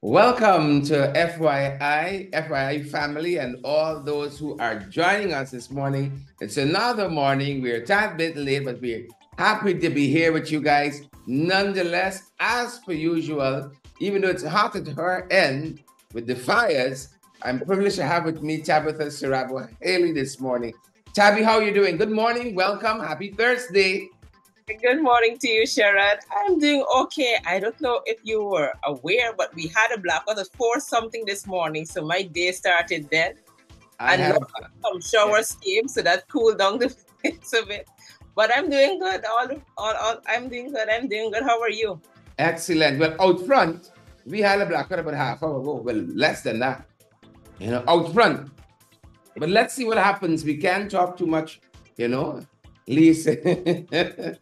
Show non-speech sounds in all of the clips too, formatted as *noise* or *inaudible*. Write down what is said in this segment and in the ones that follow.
Welcome to FYI, FYI family, and all those who are joining us this morning. It's another morning. We're a tad bit late, but we're happy to be here with you guys. Nonetheless, as per usual, even though it's hot at her end with the fires, I'm privileged to have with me Tabitha Sarabo Halley this morning. Tabby, how are you doing? Good morning. Welcome. Happy Thursday. Good morning to you, Sharon. I'm doing okay. I don't know if you were aware, but we had a blackout at four something this morning, so my day started then. I and have, some showers yeah. came, so that cooled down the *laughs* face of it. But I'm doing good. All, all, all, I'm doing good. I'm doing good. How are you? Excellent. Well, out front, we had a blackout about half hour ago. Well, less than that. You know, out front. But let's see what happens. We can't talk too much, you know. Lisa, *laughs*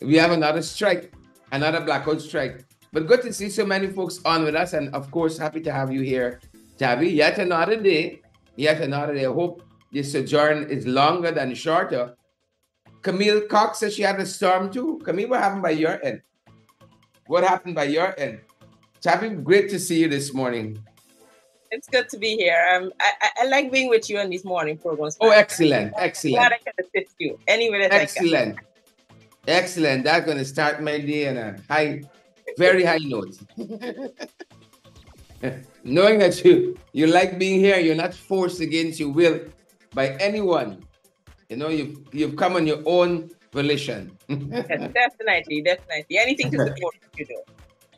we have another strike, another blackout strike. But good to see so many folks on with us. And of course, happy to have you here, Tabby. Yet another day, yet another day. I hope this sojourn is longer than shorter. Camille Cox says she had a storm too. Camille, what happened by your end? What happened by your end? Tabby, great to see you this morning. It's good to be here. Um, I, I, I like being with you on these morning programs. Oh, excellent, excellent. Glad I can assist you. Anyway, excellent, excellent. That's going to start my day on a high, very high note. *laughs* Knowing that you you like being here, you're not forced against your will by anyone. You know, you've you've come on your own volition. *laughs* yes, definitely, definitely. Anything to support you do.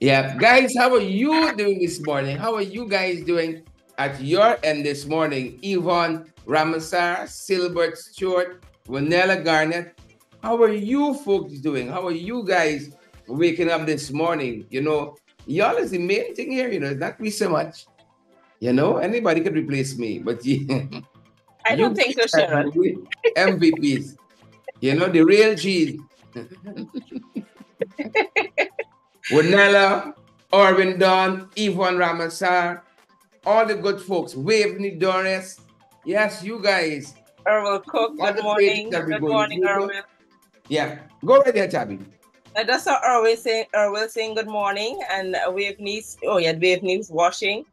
Yeah, guys, how are you doing this morning? How are you guys doing at your end this morning? Yvonne Ramasar, Silbert Stewart, Vanilla Garnett. How are you folks doing? How are you guys waking up this morning? You know, y'all is the main thing here, you know, it's not me so much. You know, anybody could replace me, but *laughs* yeah. I don't think so, Sharon. MVPs. you know, the real G's. *laughs* Winella, Orvin Don, Yvonne Ramasar, all the good folks, Waveney Doris. Yes, you guys. Erwin Cook, good morning. Good morning, Erwin. Yeah, go right there, Tabby. I just saw Erwin saying, Erwin saying good morning, and Waveney, oh yeah, Waveney's washing.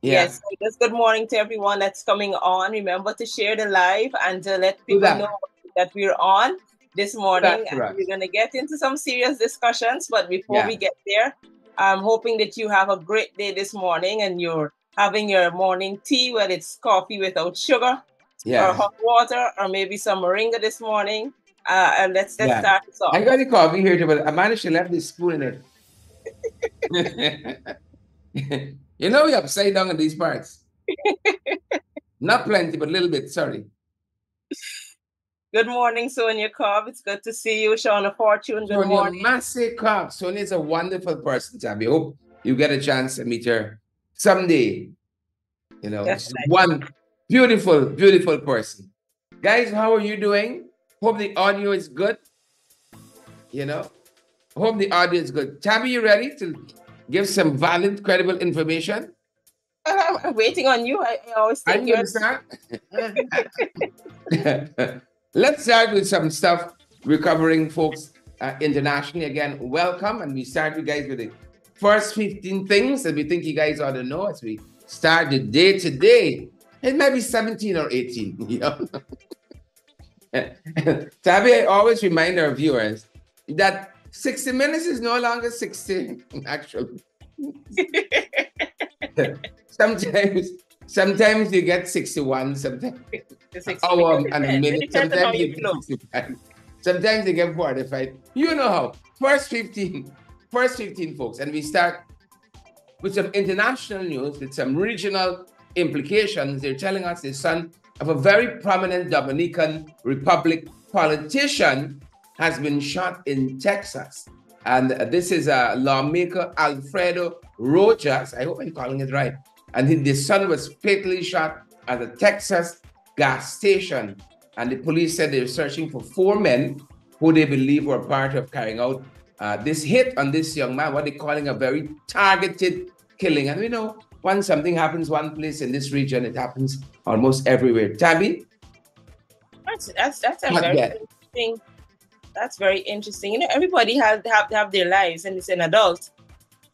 Yeah. Yes, just good morning to everyone that's coming on. Remember to share the live and to let people know that we're on this morning. And we're going to get into some serious discussions. But before yeah. we get there, I'm hoping that you have a great day this morning and you're having your morning tea, whether it's coffee without sugar yeah. or hot water or maybe some moringa this morning. Uh, and let's, let's yeah. start this off. I got the coffee here, too, but I managed to left this spoon in it. *laughs* you know, we upside down in these parts. *laughs* Not plenty, but a little bit. Sorry. Good morning, Sonia Cobb. It's good to see you, Shauna Fortune. Good Sonia morning. Massive Cobb. Sonia is a wonderful person, Tabby. Hope you get a chance to meet her someday. You know, she's one beautiful, beautiful person. Guys, how are you doing? Hope the audio is good. You know, hope the audio is good. Tabby, you ready to give some valid, credible information? *laughs* I'm waiting on you. I, always think you're. *laughs* *laughs* Let's start with some stuff recovering folks uh, internationally. Again, welcome. And we start you guys with the first 15 things that we think you guys ought to know as we start the day today. It might be 17 or 18. *laughs* You know? *laughs* Tabby, I always remind our viewers that 60 minutes is no longer 60, *laughs* actually. sometimes sometimes you get 61, sometimes hour oh, um, and a minute, sometimes you get 65. Sometimes you get 45. You know how. First 15, first 15 folks, and we start with some international news, with some regional implications. They're telling us the son of a very prominent Dominican Republic politician has been shot in Texas. And this is a lawmaker, Alfredo Rojas. I hope I'm calling it right. And the son was fatally shot at a Texas gas station. And the police said they were searching for four men who they believe were part of carrying out uh, this hit on this young man, what they're calling a very targeted killing. And we know when something happens one place in this region, it happens almost everywhere. Tabby? That's that's that's a Not very yet. interesting. That's very interesting. You know, everybody has have have their lives and it's an adult.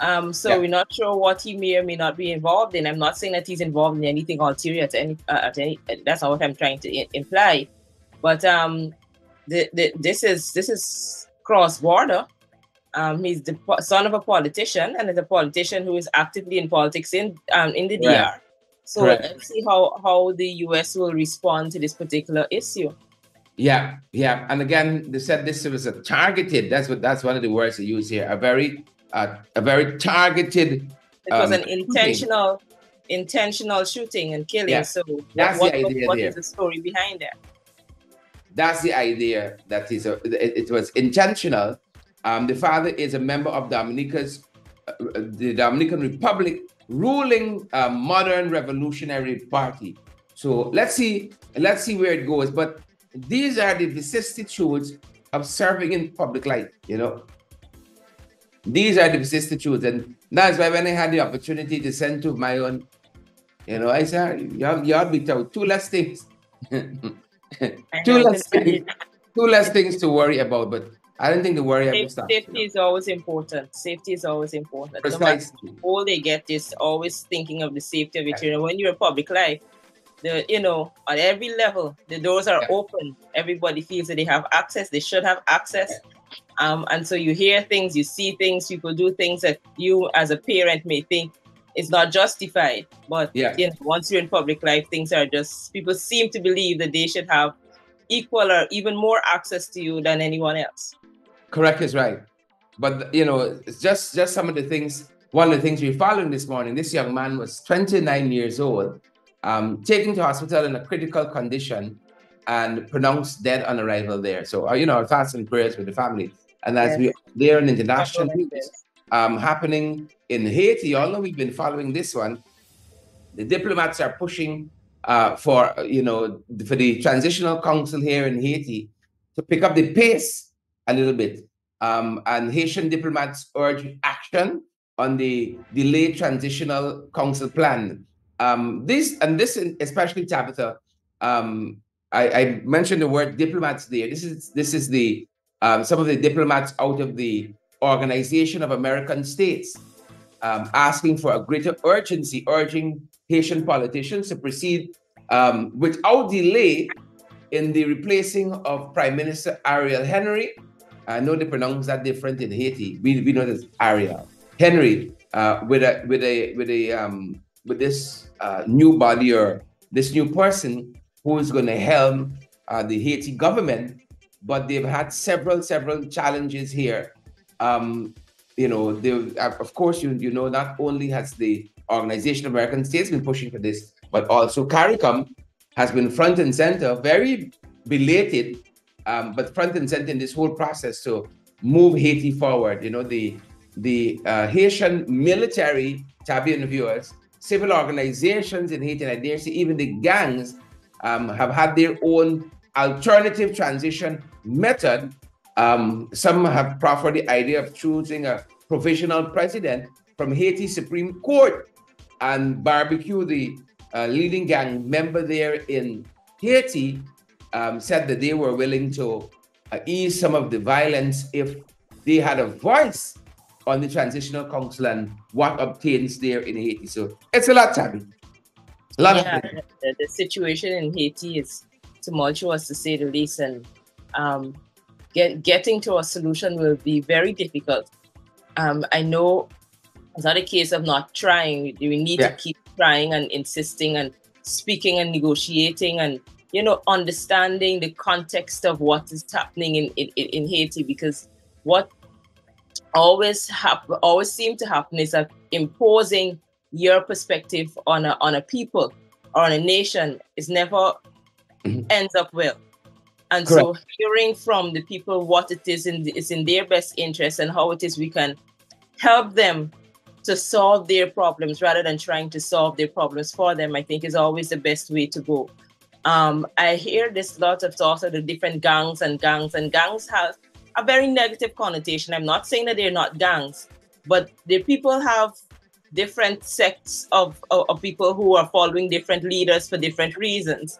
Um, so yeah. we're not sure what he may or may not be involved in. I'm not saying that he's involved in anything ulterior to any, uh, at any. That's not what I'm trying to I- imply. But um, the, the, this is this is cross border. Um, he's the son of a politician, and is a politician who is actively in politics in um, in the right. DR. So right. let's see how how the US will respond to this particular issue. Yeah, yeah, and again, they said this was a targeted. That's what that's one of the words they use here. A very uh, a very targeted. It was um, an intentional shooting. intentional shooting and killing. Yeah. So that's what, the idea what there. is the story behind that? That's the idea. That is a, it, it was intentional. Um, the father is a member of Dominica's uh, the Dominican Republic ruling uh, modern revolutionary party. So let's see, let's see where it goes. But these are the vicissitudes of serving in public life, you know. These are the vicissitudes, and that's why when I had the opportunity to send to my own, you know, I said, you have, you have be told two less things, two less things, two less things to worry about. But I don't think the worry safety, stuff, safety you know. is always important. Safety is always important. Precisely. No all they get is always thinking of the safety of it. You know, when you're in public life, the you know at every level the doors are yeah. open. Everybody feels that they have access. They should have access. Um, and so you hear things, you see things, people do things that you as a parent may think is not justified. But yeah. you know, once you're in public life, things are just people seem to believe that they should have equal or even more access to you than anyone else. Correct is right. But you know, it's just just some of the things. One of the things we following this morning, this young man was 29 years old, um, taken to hospital in a critical condition and pronounced dead on arrival there. So, uh, you know, our thoughts and prayers with the family. And as yes. we there in international news um, happening in Haiti, know we've been following this one. The diplomats are pushing uh, for, you know, for the transitional council here in Haiti to pick up the pace a little bit. Um, and Haitian diplomats urge action on the delayed transitional council plan. Um, this and this, especially Tabitha, um, I, I, mentioned the word diplomats there. This is this is the um, some of the diplomats out of the Organization of American States um, asking for a greater urgency, urging Haitian politicians to proceed um, without delay in the replacing of Prime Minister Ariel Henry I know they pronounce that different in Haiti. We, we know this Ariel Henry uh, with a with a with a um, with this uh, new body or this new person who is going to helm uh, the Haiti government. But they've had several several challenges here. Um, you know, uh, of course, you you know, not only has the Organization of American States been pushing for this, but also CARICOM has been front and center, very belated um, but front and center in this whole process to move Haiti forward. You know, the the uh, Haitian military, Tabian viewers, civil organizations in Haiti, and I dare say even the gangs, um, have had their own alternative transition method. Um, some have proffered the idea of choosing a provisional president from Haiti Supreme Court and barbecue the uh, leading gang member there in Haiti um, said that they were willing to uh, ease some of the violence if they had a voice on the transitional council and what obtains there in Haiti. So it's a lot, Tabby. A lot yeah, the, the, situation in Haiti is tumultuous to say the least, and um, get, getting to a solution will be very difficult. Um, I know it's not a case of not trying. We need yeah. to keep trying and insisting and speaking and negotiating and you know, understanding the context of what is happening in, in, in Haiti because what always happen always seem to happen is that imposing your perspective on a on a people or on a nation is never mm-hmm. ends up well. And Correct. so hearing from the people what it is in the, is in their best interest and how it is we can help them to solve their problems rather than trying to solve their problems for them, I think is always the best way to go. Um, I hear this lot of talk of the different gangs and gangs, and gangs have a very negative connotation. I'm not saying that they're not gangs, but the people have different sects of, of, of people who are following different leaders for different reasons.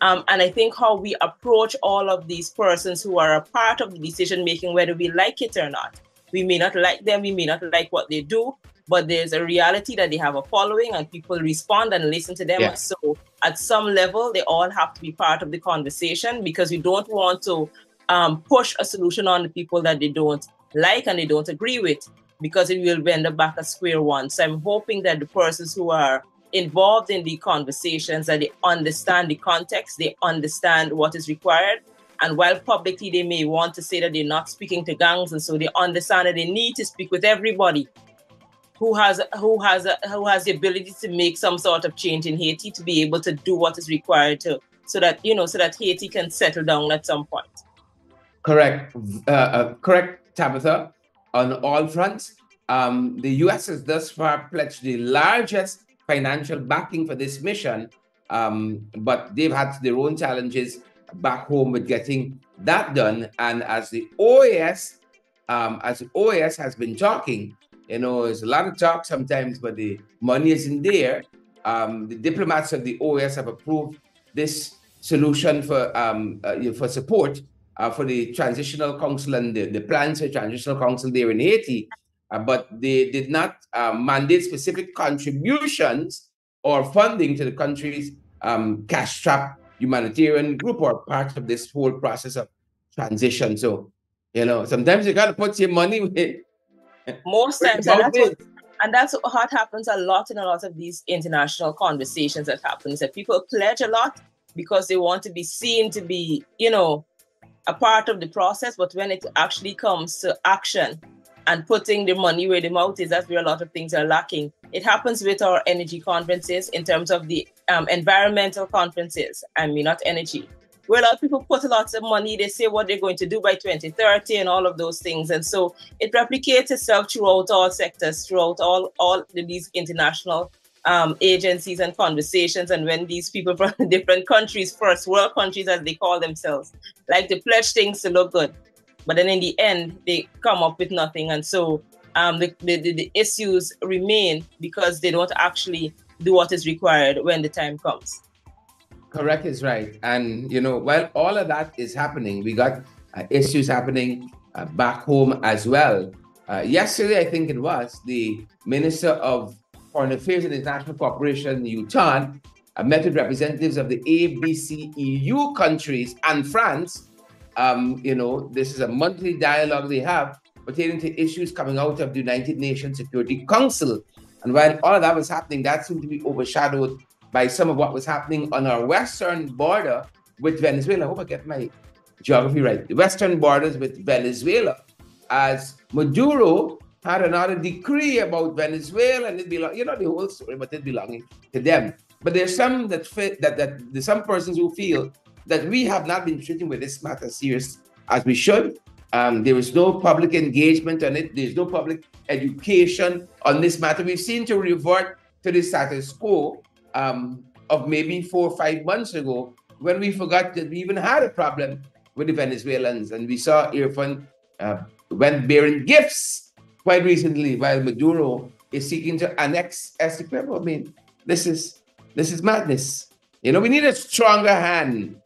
Um, and I think how we approach all of these persons who are a part of the decision making, whether we like it or not, We may not like them, we may not like what they do, but there's a reality that they have a following and people respond and listen to them. Yeah. So at some level, they all have to be part of the conversation because we don't want to um, push a solution on the people that they don't like and they don't agree with because it will end up back at square one. So I'm hoping that the persons who are involved in the conversations that they understand the context, they understand what is required. And while publicly they may want to say that they're not speaking to gangs, and so they understand that they need to speak with everybody who has who has who has the ability to make some sort of change in Haiti to be able to do what is required to so that you know so that Haiti can settle down at some point. Correct, uh, uh, correct, Tabitha. On all fronts, um, the U.S. has thus far pledged the largest financial backing for this mission, um, but they've had their own challenges back home with getting that done. And as the OAS, um, as the OAS has been talking, you know, there's a lot of talk sometimes, but the money isn't there. Um, the diplomats of the OAS have approved this solution for um, uh, for support uh, for the transitional council and the, the plans for transitional council there in Haiti uh, but they did not uh, mandate specific contributions or funding to the country's um, cash-strapped humanitarian group or part of this whole process of transition. So, you know, sometimes you got to put your money with. Most times, and that's, what, and that's what happens a lot in a lot of these international conversations that happens. That people pledge a lot because they want to be seen to be, you know, a part of the process. But when it actually comes to action, and putting the money where the mouth is, that's where a lot of things are lacking. It happens with our energy conferences in terms of the um, environmental conferences, I mean, not energy, where a lot of people put a lot of money, they say what they're going to do by 2030 and all of those things. And so it replicates itself throughout all sectors, throughout all, all these international um, agencies and conversations. And when these people *laughs* from different countries, first world countries as they call themselves, like to pledge things to look good, but then in the end, they come up with nothing. And so um, the, the, the issues remain because they don't actually do what is required when the time comes. Correct is right. And, you know, while all of that is happening, we got uh, issues happening uh, back home as well. Uh, yesterday, I think it was, the Minister of Foreign Affairs and International Cooperation, Hugh Todd, uh, met with representatives of the ABC EU countries and France um, you know, this is a monthly dialogue they have pertaining to issues coming out of the United Nations Security Council. And while all of that was happening, that seemed to be overshadowed by some of what was happening on our western border with Venezuela. I hope I get my geography right. The western borders with Venezuela, as Maduro had another decree about Venezuela, and it belong, you know, the whole story, but it belonging to them. But there's some that fit that that there's some persons who feel that we have not been treating with this matter serious as we should. Um, there is no public engagement on it. There's no public education on this matter. We seem to revert to the status quo um, of maybe four or five months ago when we forgot that we even had a problem with the Venezuelans. And we saw Irfaan uh, went bearing gifts quite recently while Maduro is seeking to annex Essequibo. I mean, this is this is madness. You know, we need a stronger hand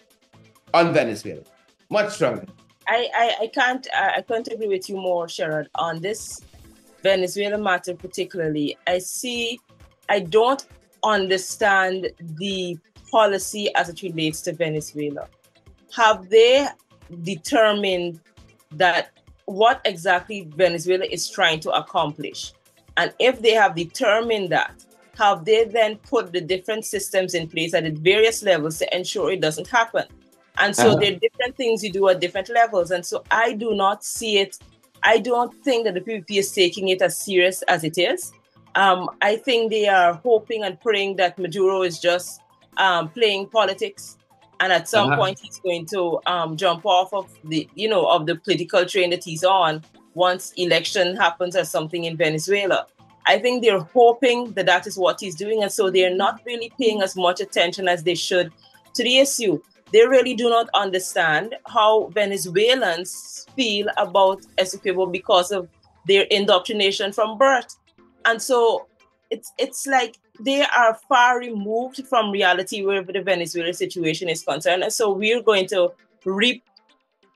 on Venezuela. Much stronger. I, I, I can't I can't agree with you more, Sherod, on this Venezuela matter particularly. I see I don't understand the policy as it relates to Venezuela. Have they determined that what exactly Venezuela is trying to accomplish? And if they have determined that, have they then put the different systems in place at various levels to ensure it doesn't happen? And so uh-huh. there are different things you do at different levels. And so I do not see it, I don't think that the PPP is taking it as serious as it is. Um, I think they are hoping and praying that Maduro is just um, playing politics. And at some uh-huh. point, he's going to um, jump off of the, you know, of the political train that he's on once election happens or something in Venezuela. I think they're hoping that that is what he's doing, and so they're not really paying as much attention as they should to the issue they really do not understand how Venezuelans feel about Essequibo because of their indoctrination from birth. And so it's it's like they are far removed from reality where the Venezuela situation is concerned. And so we're going to reap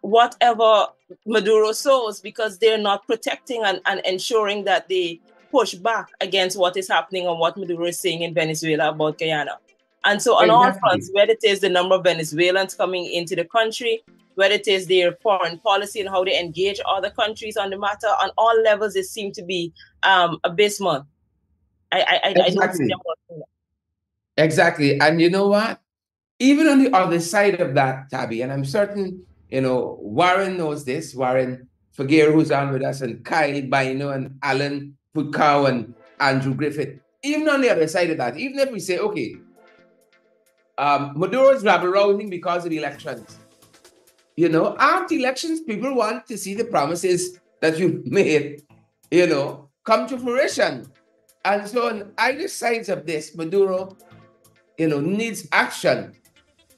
whatever Maduro sows because they're not protecting and, and ensuring that they push back against what is happening and what Maduro is saying in Venezuela about Guyana. And so, on exactly. all fronts, whether it is the number of Venezuelans coming into the country, whether it is their foreign policy and how they engage other countries on the matter, on all levels, it seems to be um, abysmal. I, I, exactly. I Exactly. And you know what? Even on the other side of that, Tabby, and I'm certain, you know, Warren knows this, Warren Figueroa, who's on with us, and Kyle Bino and Alan Putkow and Andrew Griffith. Even on the other side of that, even if we say, okay, um, Maduro's rabble rousing because of the elections. You know, after elections, people want to see the promises that you *laughs* made, you know, come to fruition. And so on either sides of this, Maduro, you know, needs action.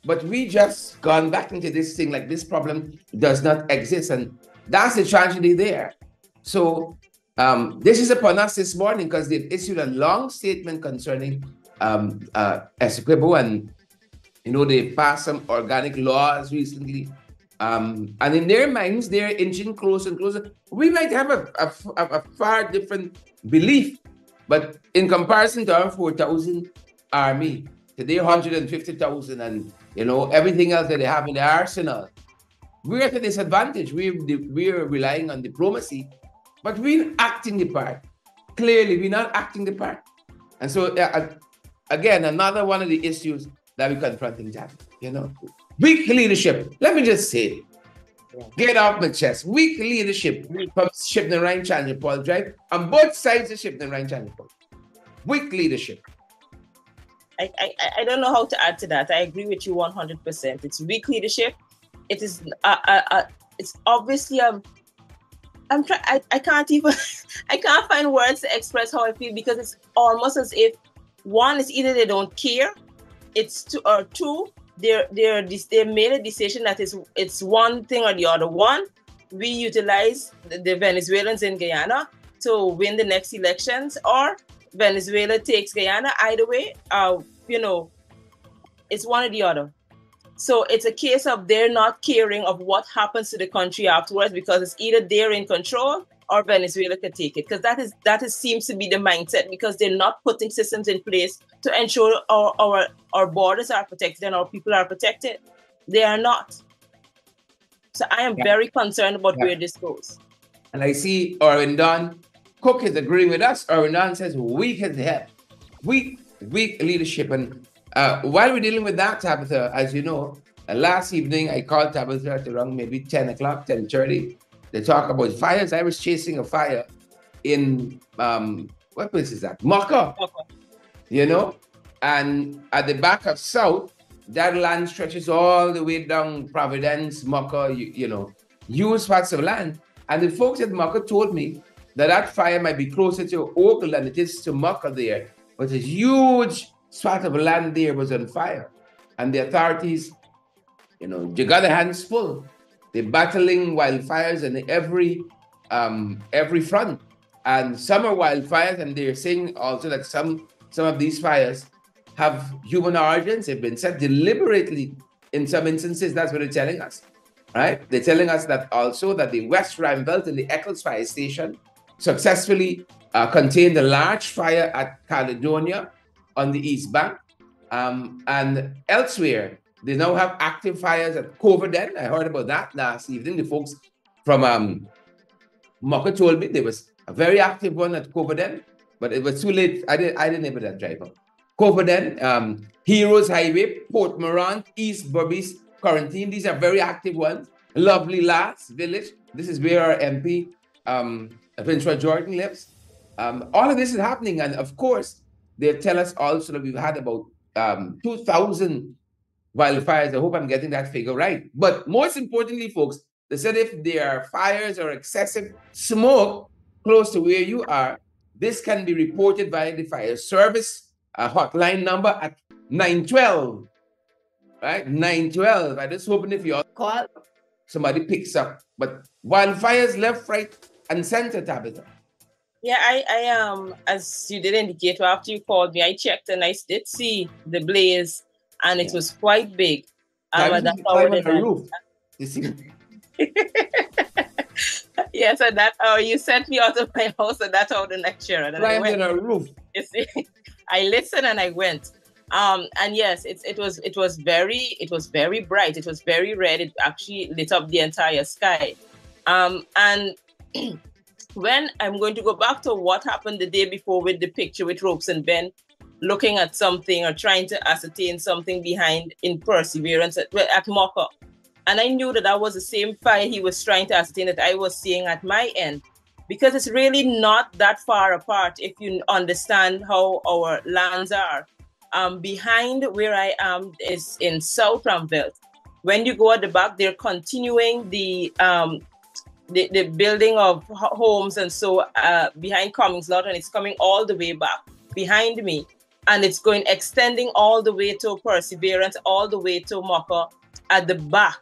But we just gone back into this thing like this problem does not exist. And that's the tragedy there. So um, this is upon us this morning because they've issued a long statement concerning um, uh, Essequibo and you know they passed some organic laws recently um, and in their minds, they're inching closer and closer. We might have a, a, a far different belief, but in comparison to our 4,000 army, today 150,000 and, you know, everything else that they have in the arsenal, we're at a disadvantage. We're, we're relying on diplomacy, but we're acting the part. Clearly, we're not acting the part. And so, uh, again, another one of the issues that we're confronting, Jack, you know, Weak leadership. Let me just say Get off my chest. Weak leadership from Shipton Ryan Challenger Paul Drive on both sides of Shipton Ryan Challenger Paul. Weak leadership. I, I, I don't know how to add to that. I agree with you 100%. It's weak leadership. It is, uh, uh, uh, it's obviously, um, I'm trying, I, I can't even, *laughs* I can't find words to express how I feel because it's almost as if one is either they don't care, it's two, or two, they're they're they made a decision that it's it's one thing or the other. One, we utilize the Venezuelans in Guyana to win the next elections, or Venezuela takes Guyana. Either way, uh, you know, it's one or the other. So it's a case of they're not caring of what happens to the country afterwards because it's either they're in control or Venezuela can take it because that is that is seems to be the mindset because they're not putting systems in place to ensure our our, our borders are protected and our people are protected. They are not. So I am yeah. very concerned about yeah. where this goes. And I see Orin Don Cook is agreeing with us. Orin Don says weak as hell. Weak, weak leadership. And uh, while we're dealing with that, Tabitha, as you know, uh, last evening I called Tabitha at around maybe 10 o'clock, 10.30 they talk about fires. I was chasing a fire in um, what place is that? Mocha. You know, and at the back of South, that land stretches all the way down Providence, Mocha. You, you know, huge parts of land. And the folks at Mocha told me that that fire might be closer to Oakland than it is to Mocha there. But a huge swath of land there was on fire. And the authorities, you know, you got their hands full. They're battling wildfires in every um, every front. And summer wildfires, and they're saying also that some some of these fires have human origins. They've been set deliberately in some instances. That's what they're telling us, right? They're telling us that also that the West Belt and the Eccles Fire Station successfully uh, contained a large fire at Caledonia on the East Bank. Um, and elsewhere, they now have active fires at Coverden. I heard about that last evening. The folks from um, Mocha told me there was a very active one at Coverden, but it was too late. I didn't, I didn't able to drive up. Coverden, um, Heroes Highway, Port Mourant, East Berbice, Quarantine. These are very active ones. Lovely Lass Village. This is where our MP, um, Vinceroy Jordan, lives. Um, all of this is happening. And of course, they tell us also that we've had about um, 2,000 wildfires. I hope I'm getting that figure right. But most importantly, folks, they said if there are fires or excessive smoke close to where you are, this can be reported via the fire service a hotline number at 912. Right? 912. I just hoping if you all call, somebody picks up. But wildfires left, right, and center, Tabitha. Yeah, I, I um as you did indicate well, after you called me, I checked and I did see the blaze and it was quite big. Um, that's on the roof. You see? yes, and that oh, you sent me out of my house, and that's how the next year. And Climbed in a roof. You see, *laughs* I listened and I went. Um, and yes, it, it was it was very it was very bright. It was very red. It actually lit up the entire sky. Um, and *clears throat* when I'm going to go back to what happened the day before with the picture with Ropes and Ben, looking at something or trying to ascertain something behind in perseverance at, at Mocha. And I knew that that was the same fire he was trying to ascertain that I was seeing at my end. Because it's really not that far apart if you understand how our lands are. Um, behind where I am is in South Ramville. When you go at the back, they're continuing the um, the, the building of homes and so uh, behind Cummings lot, and it's coming all the way back behind me and it's going extending all the way to Perseverance, all the way to Mocha at the back.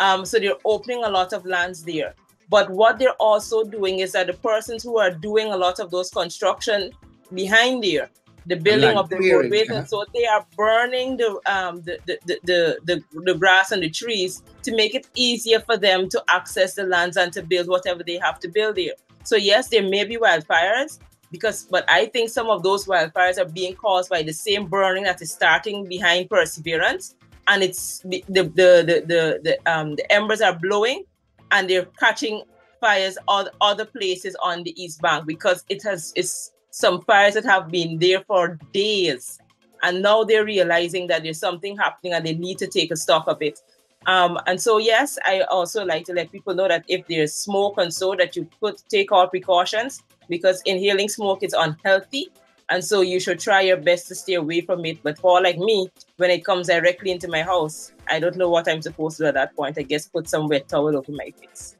Um, so they're opening a lot of lands there. But what they're also doing is that the persons who are doing a lot of those construction behind there, the building of the roadways, and so they are burning the, um, the, the, the, the, the grass and the trees to make it easier for them to access the lands and to build whatever they have to build there. So yes, there may be wildfires, because but I think some of those wildfires are being caused by the same burning that is starting behind Perseverance, and it's the the the the, the, um the embers are blowing, and they're catching fires other other places on the east bank because it has it's some fires that have been there for days, and now they're realizing that there's something happening and they need to take a stock of it. Um, and so yes, I also like to let people know that if there's smoke and so that you could take all precautions because inhaling smoke is unhealthy. And so you should try your best to stay away from it. But for like me, when it comes directly into my house, I don't know what I'm supposed to do at that point. I guess put some wet towel over my face.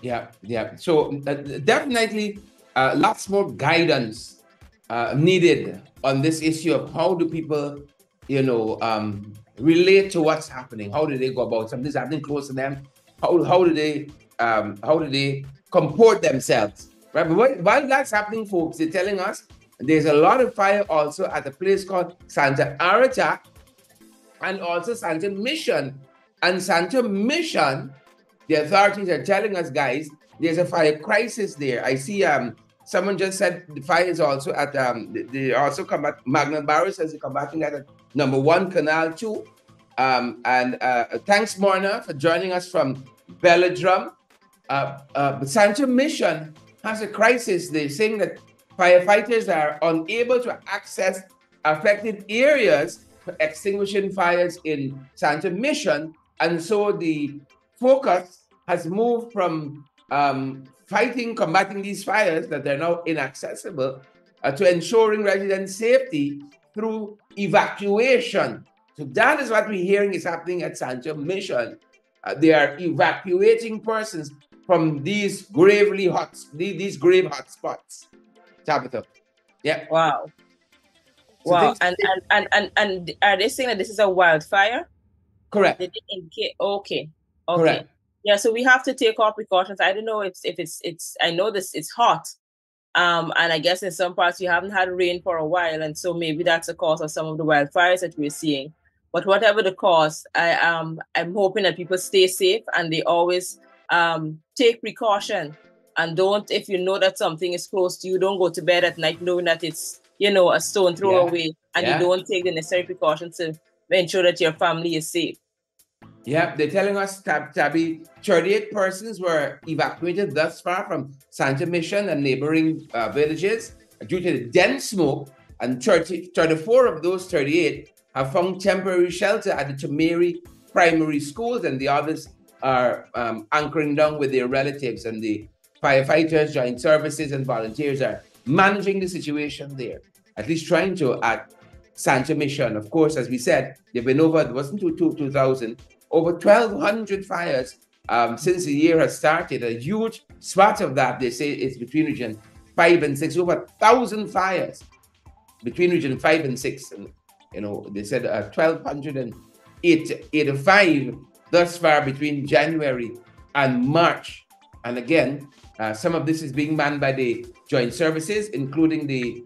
Yeah, yeah. So uh, definitely uh, lots more guidance uh, needed on this issue of how do people, you know, um, relate to what's happening. How do they go about something's happening close to them? How, how do they um, how do they comport themselves Right, but while that's happening, folks, they're telling us there's a lot of fire also at a place called Santa Aratak and also Santa Mission. And Santa Mission, the authorities are telling us, guys, there's a fire crisis there. I see um someone just said the fire is also at um they also combat Magna Barrow says they're combating at number one canal two. Um and uh thanks Morna for joining us from Belladrum. Uh, uh, Santa Mission has a crisis. They're saying that firefighters are unable to access affected areas for extinguishing fires in Santa Mission. And so the focus has moved from um, fighting, combating these fires that are now inaccessible uh, to ensuring resident safety through evacuation. So that is what we're hearing is happening at Santa Mission. Uh, they are evacuating persons from these gravely hot, these grave hot spots. Tabitha. Yeah. Wow. So wow. And, and, and, and, and are they saying that this is a wildfire? Correct. Okay. Okay. Correct. Yeah, so we have to take our precautions. I don't know if, if it's it's I know this it's hot. Um, and I guess in some parts you haven't had rain for a while, and so maybe that's the cause of some of the wildfires that we're seeing. But whatever the cause, I um I'm hoping that people stay safe and they always um, take precaution and don't if you know that something is close to you don't go to bed at night knowing that it's you know a stone throw yeah. away and yeah. you don't take the necessary precautions to ensure that your family is safe yeah they're telling us tab tabby 38 persons were evacuated thus far from santa mission and neighboring uh, villages due to the dense smoke and 30, 34 of those 38 have found temporary shelter at the Chameri primary schools and the others are um, anchoring down with their relatives, and the firefighters, joint services, and volunteers are managing the situation there, at least trying to at Santa Mission. Of course, as we said, they've been over, it wasn't 2000, over 1,200 fires um, since the year has started. A huge spot of that, they say, is between region five and six, over 1,000 fires between region five and six. And, you know, they said uh, 1,285 thus far between January and March. And again, uh, some of this is being manned by the joint services, including the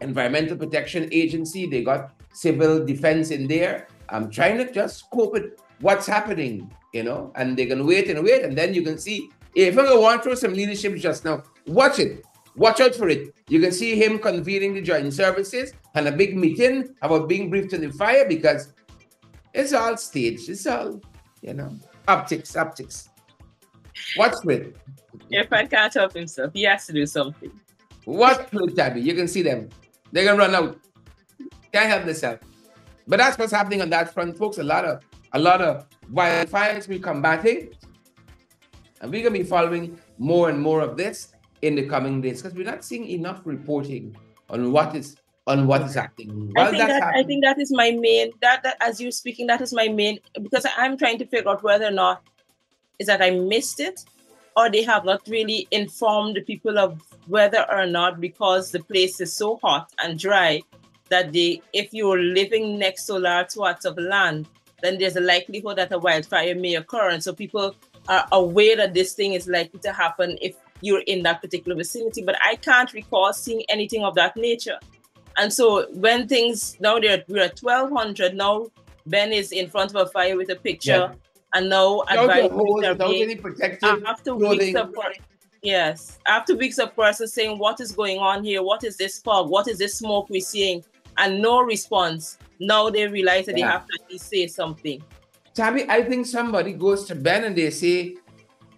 Environmental Protection Agency. They got civil defense in there. I'm trying to just cope with what's happening, you know, and they're going to wait and wait. And then you can see If I go on through some leadership just now, watch it. Watch out for it. You can see him convening the joint services and a big meeting about being briefed on the fire because it's all staged. It's all, you know, optics, optics. What's with? If I can't help himself, he has to do something. What play, Tabby? You can see them. They're gonna run out. Can't help themselves. But that's what's happening on that front, folks. A lot of a lot of wildfires we're combating. Eh? And we're gonna be following more and more of this in the coming days because we're not seeing enough reporting on what is on what is happening. I think, that, happening, I think that is my main that, that as you're speaking, that is my main because I'm trying to figure out whether or not is that I missed it or they have not really informed the people of whether or not because the place is so hot and dry that they if you're living next to large swaths of land, then there's a likelihood that a wildfire may occur. And so people are aware that this thing is likely to happen if you're in that particular vicinity. But I can't recall seeing anything of that nature. And so when things now they're we're at twelve hundred now, Ben is in front of a fire with a picture, yeah. and now advising after weeks of yes, after weeks of persons saying what is going on here, what is this fog, what is this smoke we're seeing, and no response. Now they realize that yeah. they have to at least say something. Tabby, I think somebody goes to Ben and they say,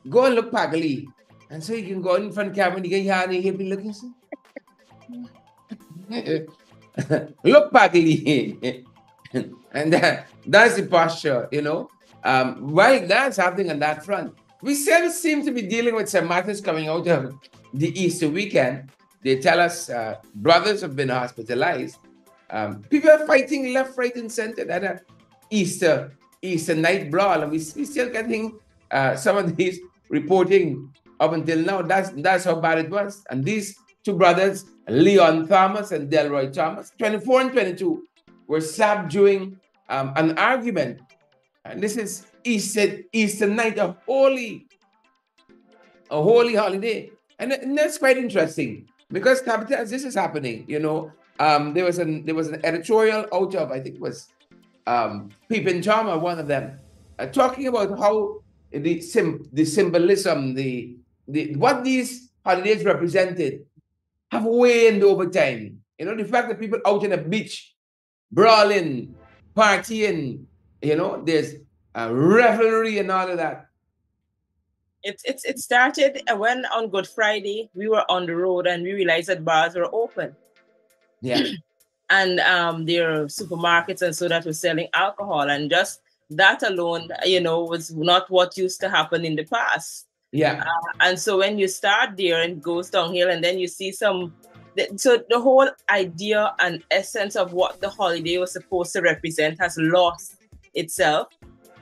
"Go and look Pagli," and so you can go in front of camera and you can hear be looking. *laughs* *laughs* Look, Pagli. *laughs* and that, that's the posture, you know. Um, that's happening on that front, we still seem to be dealing with some matters coming out of the Easter weekend. They tell us uh, brothers have been hospitalized. Um, people are fighting left, right, and center. That uh, Easter Easter night brawl, and we, we still getting uh, some of these reporting up until now. That's that's how bad it was. And these two brothers, Leon Thomas and Delroy Thomas, 24 and 22, were stabbed during um, an argument. And this is Easter, Easter night, a holy, a holy holiday. And, and that's quite interesting because as this is happening, you know, um, there was an there was an editorial out of I think it was um, Peeping Tom, one of them, uh, talking about how the sim the symbolism, the the what these holidays represented have waned over time. You know, the fact that people out on the beach, brawling, partying, you know, there's a revelry and all of that. It, it, it started when on Good Friday, we were on the road and we realized that bars were open. Yeah. *clears throat* and um, there are supermarkets and so that were selling alcohol. And just that alone, you know, was not what used to happen in the past. Yeah. Uh, and so when you start there and goes downhill, and then you see some, so the whole idea and essence of what the holiday was supposed to represent has lost itself.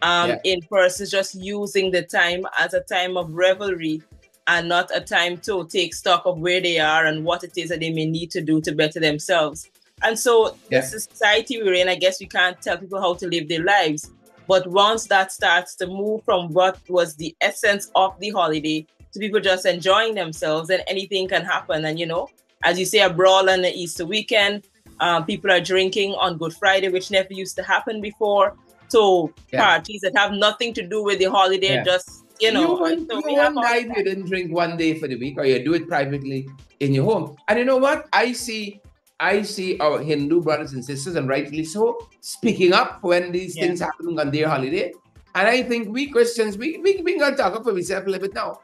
Um, yeah. In persons just using the time as a time of revelry and not a time to take stock of where they are and what it is that they may need to do to better themselves. And so, yeah. the society we're in, I guess we can't tell people how to live their lives. But once that starts to move from what was the essence of the holiday to people just enjoying themselves, then anything can happen. And you know, as you say, a brawl on the Easter weekend, um, people are drinking on Good Friday, which never used to happen before. So yeah. parties that have nothing to do with the holiday, yeah. just you know. You, want, so you one night you didn't drink one day for the week, or you do it privately in your home. And you know what? I see I see our Hindu brothers and sisters, and rightly so, speaking up when these yeah. things happening on their holiday. And I think we Christians, we we, we to talk up for ourselves a little bit now.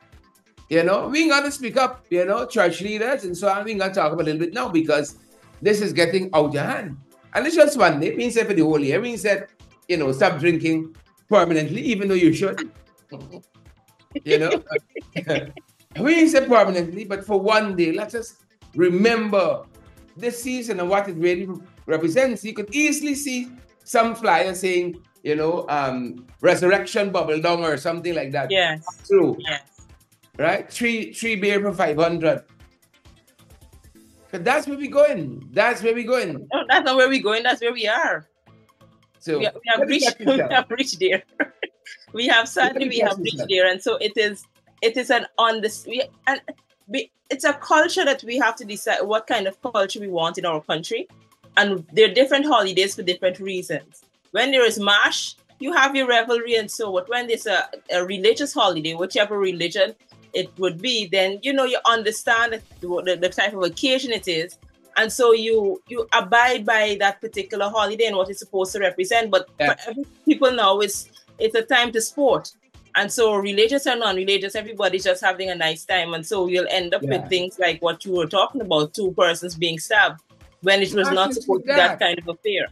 You know, we got to speak up, you know, church leaders and so on. We to talk up a little bit now because this is getting out of hand. And it's just one day, means that for the whole year, means that, you know, stop drinking permanently, even though you should. you know, *laughs* *laughs* we say permanently, but for one day, let's remember this season and what it really represents, you could easily see some flyers saying, you know, um, resurrection bubble down or something like that. Yes. True. Yes. Right? Three three beer for five hundred. But that's where we're going. That's where we're going. No, that's not where we're going, that's where we are. So we, *laughs* *laughs* we have reached we have reached there. we have sadly we have reached there. And so it is it is an on this we and we, it's a culture that we have to decide what kind of culture we want in our country. And there are different holidays for different reasons. When there is Mash, you have your revelry and so what. When there's a, a religious holiday, whichever religion it would be, then you know you understand the, the type of occasion it is, and so you you abide by that particular holiday and what it's supposed to represent. But yeah. for every people now, it's it's a time to sport. And so religious or non-religious, everybody's just having a nice time. And so you'll end up yeah. with things like what you were talking about, two persons being stabbed when it was not supposed to be that kind of affair.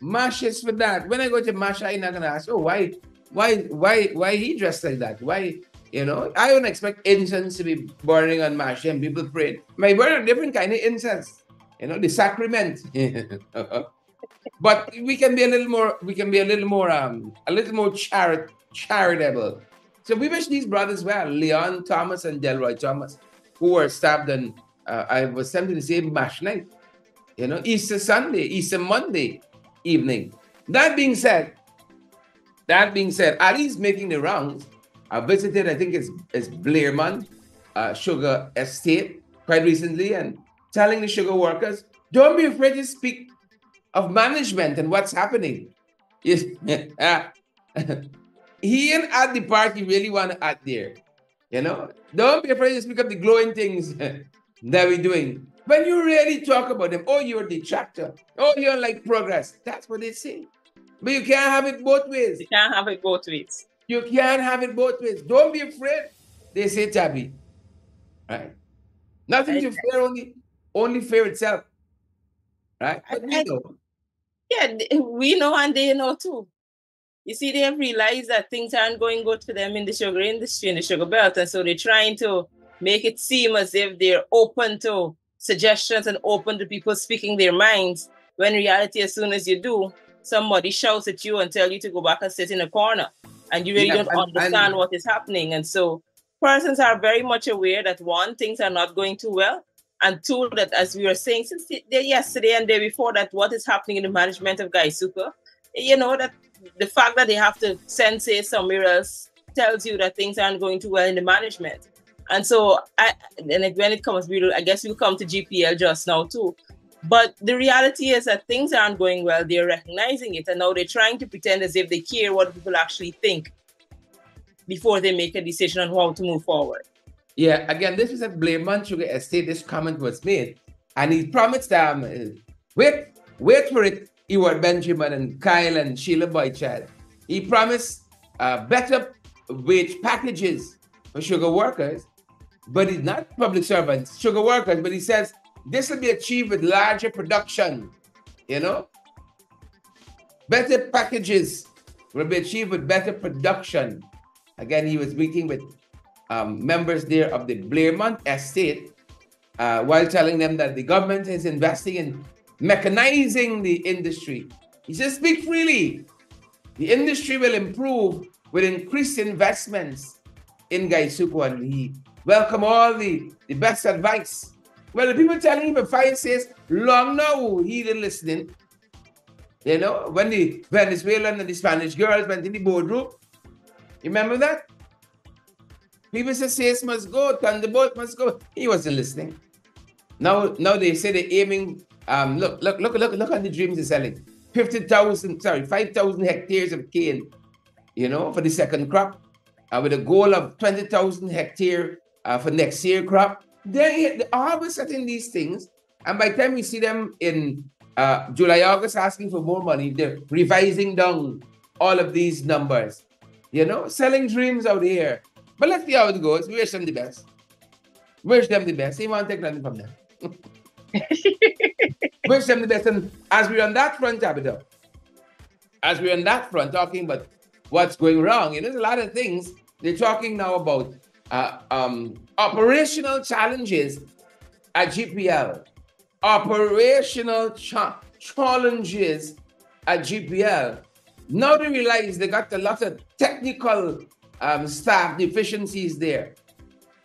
Mash is for that. When I go to Mash, I'm not gonna ask, oh, why, why, why, why he dressed like that? Why, you know? I don't expect incense to be burning on Mash and people pray. My burn a different kind of incense, you know, the sacrament. *laughs* but we can be a little more, we can be a little more, um, a little more charit- charitable. So we wish these brothers well, Leon Thomas and Delroy Thomas, who were stabbed on, uh, I was sent to the same mash night, you know, Easter Sunday, Easter Monday evening. That being said, that being said, Ali's making the rounds. I visited, I think it's, it's Blairmont uh, Sugar Estate quite recently and telling the sugar workers, don't be afraid to speak of management and what's happening. *laughs* *laughs* He ain't at the party really want to add there. You know, don't be afraid to speak of the glowing things *laughs* that we're doing. When you really talk about them, oh, you're a detractor. Oh, you're like progress. That's what they say. But you can't have it both ways. You can't have it both ways. You can't have it both ways. Don't be afraid. They say Tabby. Right? Nothing to fear, only only fear itself. Right? But we know. Yeah, we know and they know too. You see, they have realized that things aren't going good for them in the sugar industry, in the sugar belt. And so they're trying to make it seem as if they're open to suggestions and open to people speaking their minds. When reality, as soon as you do, somebody shouts at you and tell you to go back and sit in a corner. And you really yeah, don't and, understand and, what is happening. And so persons are very much aware that one, things are not going too well. And two, that as we were saying since yesterday and day before, that what is happening in the management of GuySuCo, you know, that the fact that they have to send say somewhere else tells you that things aren't going too well in the management. And so, I, and when it comes, we I guess we'll come to GPL just now too. But the reality is that things aren't going well. They're recognizing it, and now they're trying to pretend as if they care what people actually think before they make a decision on how to move forward. Yeah, again, this is a Blairmont Sugar Estate. This comment was made, and he promised them, um, wait, wait for it, Ewart Benjamin and Kyle and Sheila Boychild. He promised uh, better wage packages for sugar workers, but he's not public servants, sugar workers, but he says this will be achieved with larger production, you know? Better packages will be achieved with better production. Again, he was meeting with um, members there of the Blairmont estate uh, while telling them that the government is investing in mechanizing the industry. He says, speak freely. The industry will improve with increased investments in GuySuCo. And he welcome all the, the best advice. Well, the people telling him five says, long now, he didn't listening. You know, when the Venezuelan and the Spanish girls went in the boardroom, remember that? People say SACE must go, Thunderbolt must go. He wasn't listening. Now, now they say they're aiming um, look, look, look, look, look at the dreams they're selling. 50,000, sorry, 5,000 hectares of cane, you know, for the second crop, uh, with a goal of 20,000 hectare uh, for next year crop. They, they always setting these things. And by the time we see them in uh, July, August asking for more money, they're revising down all of these numbers, you know, selling dreams out here. But let's see how it goes. We wish them the best. Wish them the best. He won't take nothing from them. *laughs* Wish them the best. And as we're on that front, Tabitha, as we're on that front talking about what's going wrong, there's a lot of things. They're talking now about uh, um, operational challenges at GPL. Operational cha- challenges at GPL. Now they realize they got a lot of technical um, staff deficiencies there.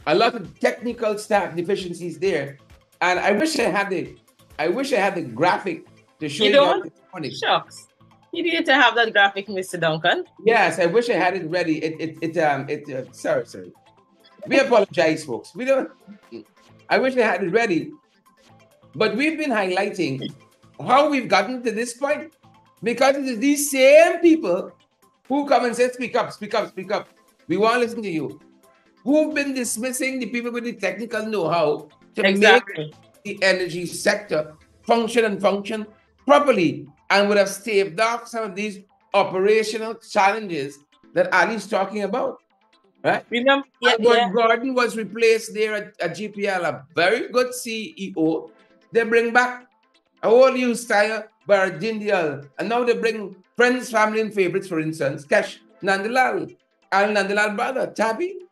A lot of technical staff deficiencies there and I wish I had the, I wish I had the graphic to show you. you Don't? You Shucks. You need to have that graphic, Mr. Duncan. Yes, I wish I had it ready. It, it, it um, it. Uh, sorry, sorry. We apologize, folks. We don't. I wish I had it ready, but we've been highlighting how we've gotten to this point because it is these same people who come and say, "Speak up, speak up, speak up." We want to listen to you. who've been dismissing the people with the technical know-how to exactly. make the energy sector function and function properly and would have staved off some of these operational challenges that Ali's talking about. Right? Remember, yeah, yeah. Gordon was replaced there at, at, GPL, a very good CEO. They bring back a whole new style, Bharat Dindyal, and now they bring friends, family, and favorites, for instance, Kesh Nandlall, Al Nandlall brother, Tabby.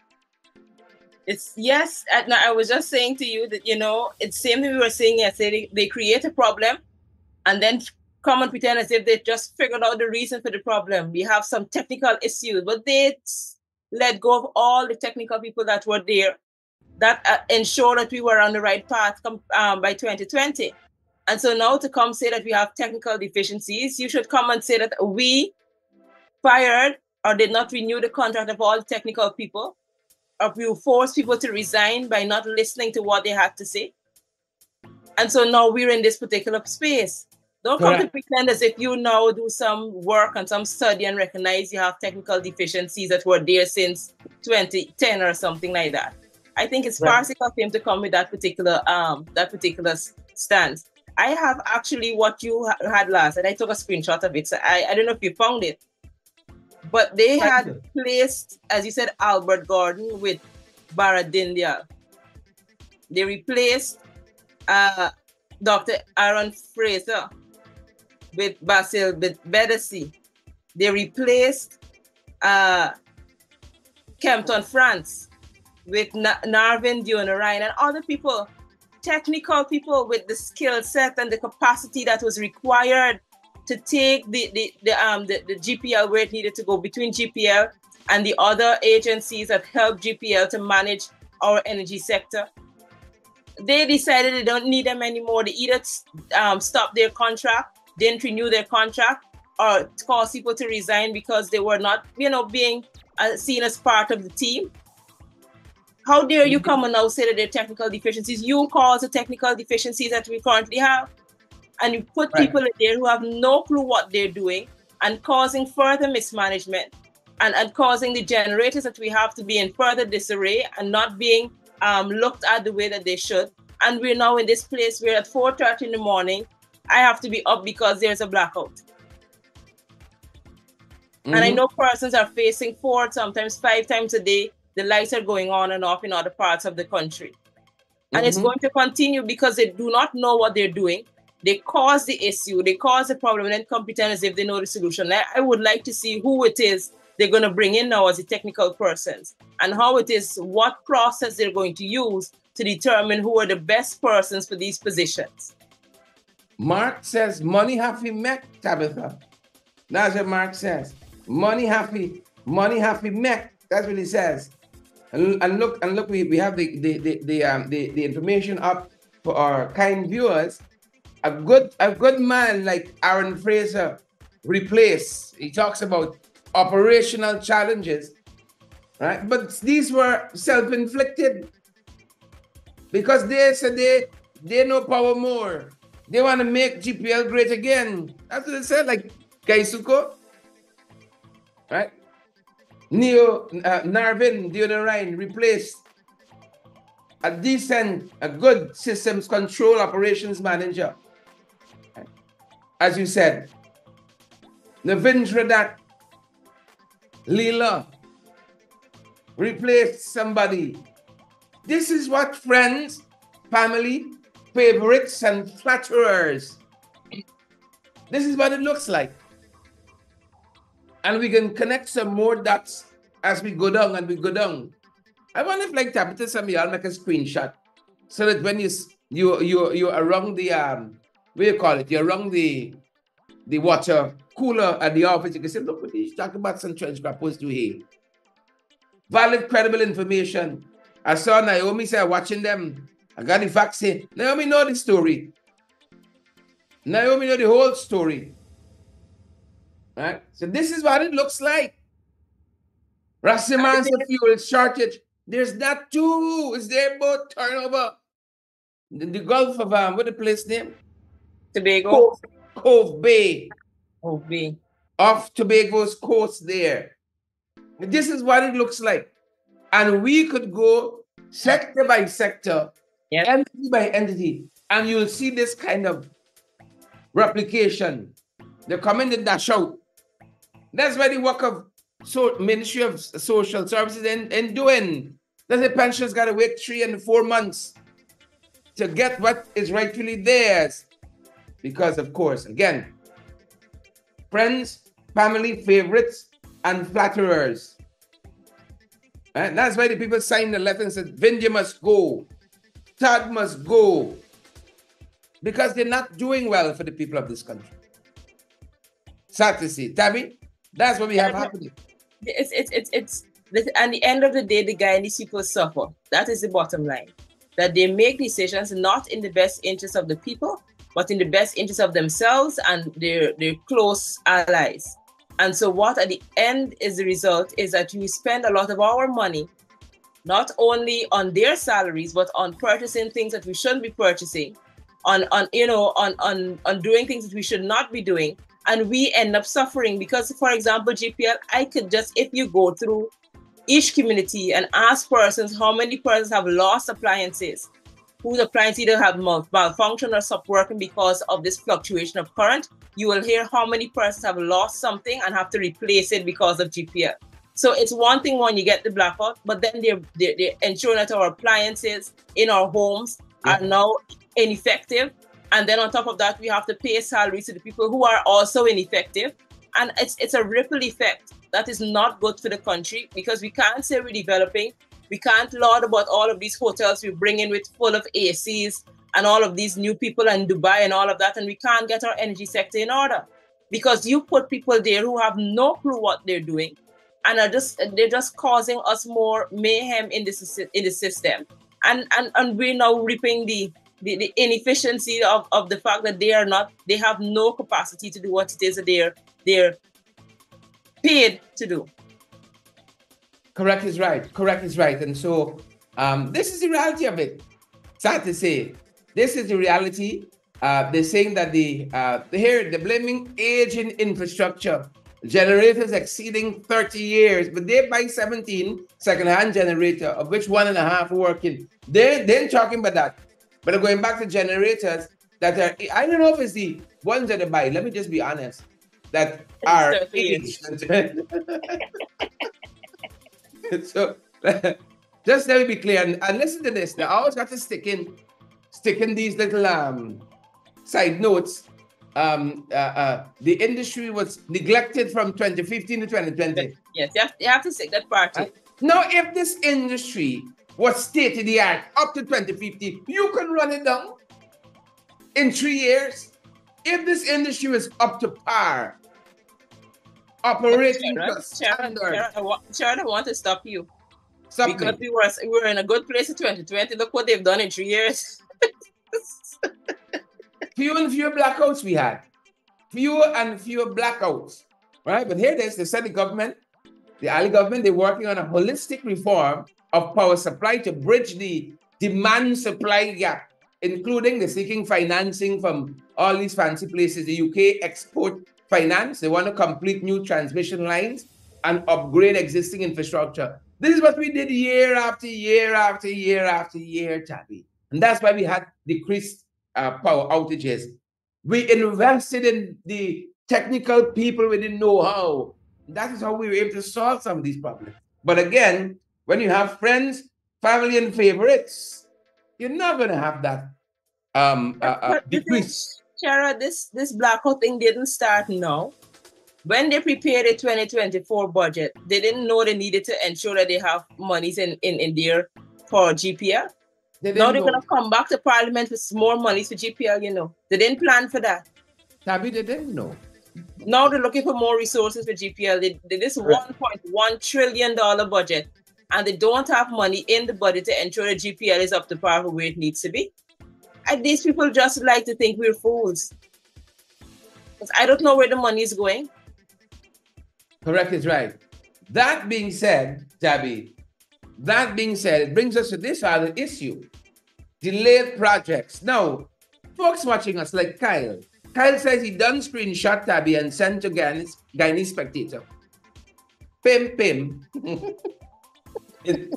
It's yes. I was just saying to you that you know it's same thing we were saying yesterday. They, they create a problem, and then come and pretend as if they just figured out the reason for the problem. We have some technical issues, but they let go of all the technical people that were there that uh, ensure that we were on the right path um, by 2020. And so now to come say that we have technical deficiencies, you should come and say that we fired or did not renew the contract of all technical people, we force people to resign by not listening to what they had to say. And so now we're in this particular space. Don't come to pretend as if you now do some work and some study and recognize you have technical deficiencies that were there since 2010 or something like that. I think it's right. farcical for him to come with that particular um that particular stance. I have actually what you had last, and I took a screenshot of it. So I, I don't know if you found it, but they had placed, as you said, Albert Gordon with Bharat Dindyal. They replaced uh, Dr. Aaron Fraser with Basil Bedesi. They replaced uh, Kempton France with Na- Narvin Dionarine and other people, technical people with the skill set and the capacity that was required to take the, the, the, um, the, the GPL where it needed to go between GPL and the other agencies that help GPL to manage our energy sector. They decided they don't need them anymore. They either um, stop their contract didn't renew their contract or cause people to resign because they were not, you know, being uh, seen as part of the team. How dare you come and now say that there are technical deficiencies? You cause the technical deficiencies that we currently have, and you put right. people in there who have no clue what they're doing and causing further mismanagement and, and causing the generators that we have to be in further disarray and not being um, looked at the way that they should. And we're now in this place where at 4:30 in the morning I have to be up because there's a blackout. Mm-hmm. And I mm-hmm. know persons are facing four, sometimes five times a day. The lights are going on and off in other parts of the country. And mm-hmm. it's going to continue because they do not know what they're doing. They cause the issue, they cause the problem, and then come pretend as if they know the solution. I would like to see who it is they're going to bring in now as the technical persons and how it is, what process they're going to use to determine who are the best persons for these positions. Mark says money happy make Tabitha. That's what Mark says. Money happy, money happy make. That's what he says. And, and look and look, we, we have the the the the, um, the the information up for our kind viewers. A good a good man like Aaron Fraser replace. He talks about operational challenges, right? But these were self-inflicted because they said they they know power more. They want to make GPL great again. That's what they said, like GuySuCo. Right? Neo uh, Narvin Deodorine replaced a decent, a good systems control operations manager. As you said, Navindradat Leela replaced somebody. This is what friends, family, favorites and flatterers. This is what it looks like. And we can connect some more dots as we go down and we go down. I wonder if like Tabitha y'all make a screenshot so that when you you you you're around the um what do you call it? You're around the the water cooler at the office, you can say, look what he's talking about some trench supposed to here. Valid, credible information. I saw Naomi say watching them I got the vaccine. Naomi know the story. Naomi know the whole story. Right? So this is what it looks like. Rassiman's fuel shortage. There's that too. Is there both turnover? The, the Gulf of um, what the place name? Tobago. Cove, Cove Bay. Cove Bay. Off Tobago's coast there. This is what it looks like. And we could go sector by sector, yep. entity by entity, and you'll see this kind of replication. The comment in dash out. That's where the work of so Ministry of Social Services in, in doing. That the pensioners got to wait three and four months to get what is rightfully theirs. Because, of course, again, friends, family, favorites, and flatterers. And that's why the people signed the letter and said, Vindhya must go, Tad must go, because they're not doing well for the people of this country. Sad to see. Tabby, that's what we have happening. It's, it's, it's, it's, at the end of the day, the Guyanese people suffer. That is the bottom line. That they make decisions not in the best interest of the people, but in the best interest of themselves and their, their close allies. And so, what at the end is the result is that we spend a lot of our money, not only on their salaries, but on purchasing things that we shouldn't be purchasing, on, on you know, on, on, on doing things that we should not be doing. And we end up suffering because, for example, GPL, I could just, if you go through each community and ask persons how many persons have lost appliances, whose appliances either have malfunctioned or stopped working because of this fluctuation of current, you will hear how many persons have lost something and have to replace it because of GPL. So it's one thing when you get the blackout, but then they're, they're, they're ensuring that our appliances in our homes yeah. are now ineffective. And then on top of that, we have to pay salaries to the people who are also ineffective. And it's, it's a ripple effect that is not good for the country because we can't say we're developing we can't laud about all of these hotels we bring in with full of ACs and all of these new people in Dubai and all of that, and we can't get our energy sector in order because you put people there who have no clue what they're doing and are just they're just causing us more mayhem in this in the system, and and and we're now reaping the the, the inefficiency of, of the fact that they are not they have no capacity to do what it is that they're they're paid to do. Correct is right. Correct is right. And so um, this is the reality of it. Sad to say. This is the reality. Uh, they're saying that the uh, here they're blaming aging infrastructure, generators exceeding 30 years, but they buy 17 second-hand generator, of which one and a half are working. They they're talking about that. But going back to generators that are I don't know if it's the ones that they buy. Let me just be honest. That are *laughs* *laughs* *laughs* so *laughs* just let me be clear and, and, listen to this. Now I always got to stick in stick in these little um side notes. Um uh, uh the industry was neglected from 2015 to 2020. Yes, you have, you have to stick that part. Uh, now if this industry was state of the art up to 2050, you can run it down in three years. If this industry was up to par operating Sharon, Sharon, Sharon, I want to stop you. Stop because me. we were we were in a good place in 2020. Look what they've done in three years. *laughs* fewer and fewer blackouts we had. Fewer and fewer blackouts. Right? But here it is, they said the government, the Ali government, they're working on a holistic reform of power supply to bridge the demand supply gap, including the seeking financing from all these fancy places, the UK export finance. They want to complete new transmission lines and upgrade existing infrastructure. This is what we did year after year after year after year, Tabby. And that's why we had decreased uh, power outages. We invested in the technical people we didn't know-how. That is how we were able to solve some of these problems. But again, when you have friends, family, and favorites, you're not going to have that um, uh, uh, decrease. Shara, this this blackout thing didn't start now. When they prepared the 2024 budget, they didn't know they needed to ensure that they have monies in, in, in there for GPL. They now they're gonna come back to parliament with more monies for GPL, you know. They didn't plan for that. Tabby, they didn't know. Now they're looking for more resources for GPL. They, they this 1.1 trillion dollar budget, and they don't have money in the budget to ensure that GPL is up to par for where it needs to be. These people just like to think we're fools. I don't know where the money is going. Correct is right. That being said, Tabby, that being said, it brings us to this other issue delayed projects. Now, folks watching us like Kyle, Kyle says he done screenshot Tabby and sent to Guyanese, Guyanese Spectator. Pim, pim. *laughs* in,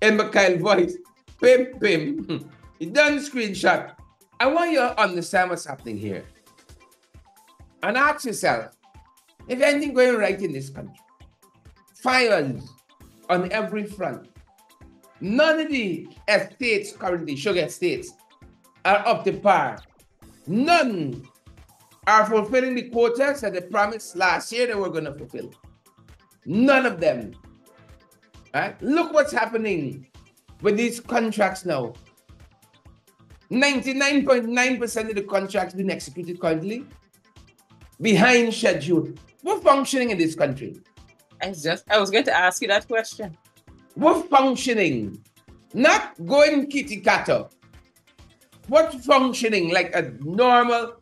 in Mikhail voice. Pim, pim. *laughs* You done screenshot. I want you to understand what's happening here. And ask yourself, if anything going right in this country, fires on every front. None of the estates currently, sugar estates, are up to par. None are fulfilling the quotas that they promised last year they were going to fulfill. None of them. Right? Look what's happening with these contracts now. 99.9% of the contracts being executed currently behind schedule. We're functioning in this country. I just I was going to ask you that question. We're functioning, not going kitty catter. What functioning like a normal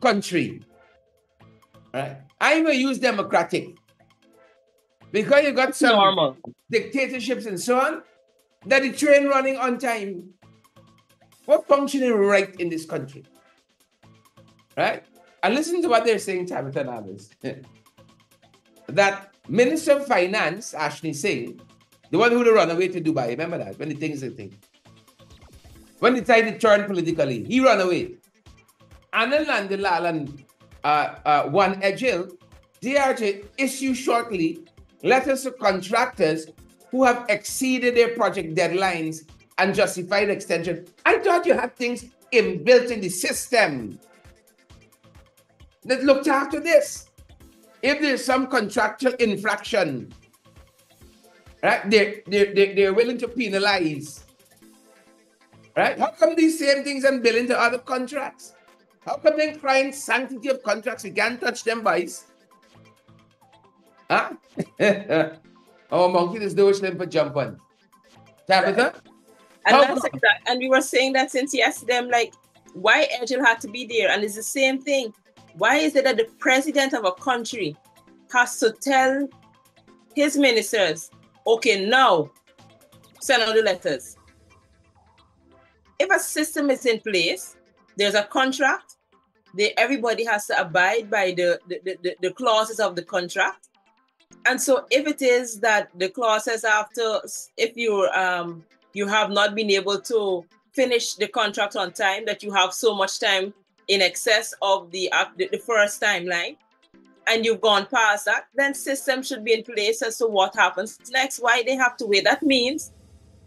country. Right? I even use democratic because you got some normal dictatorships and so on. That the train running on time. What functioning right in this country? Right? And listen to what they're saying, Tabitha and others. *laughs* that Minister of Finance, Ashni Singh, the one who would run away to Dubai, remember that, when the thing is a thing. When the tide turned politically, he ran away. Anand Nandlall and uh, uh, Juan Edghill, DRJ issue shortly letters to contractors who have exceeded their project deadlines and justified extension. I thought you had things inbuilt in the system that looked after this. If there's some contractual infraction, right, they're, they're, they're, they're willing to penalize. Right? How come these same things are built into other contracts? How come they crying sanctity of contracts? We can't touch them, boys. Huh? *laughs* Our oh, monkey is doing them for jump on. Tabitha? And, that's exact, and we were saying that since yesterday, I'm like, why Edghill had to be there? And it's the same thing. Why is it that the president of a country has to tell his ministers, okay, now send out the letters? If a system is in place, there's a contract, they, everybody has to abide by the, the, the, the clauses of the contract. And so if it is that the clauses after, if you um you have not been able to finish the contract on time, that you have so much time in excess of the, uh, the, the first timeline, and you've gone past that, then system should be in place as to what happens next, why they have to wait. That means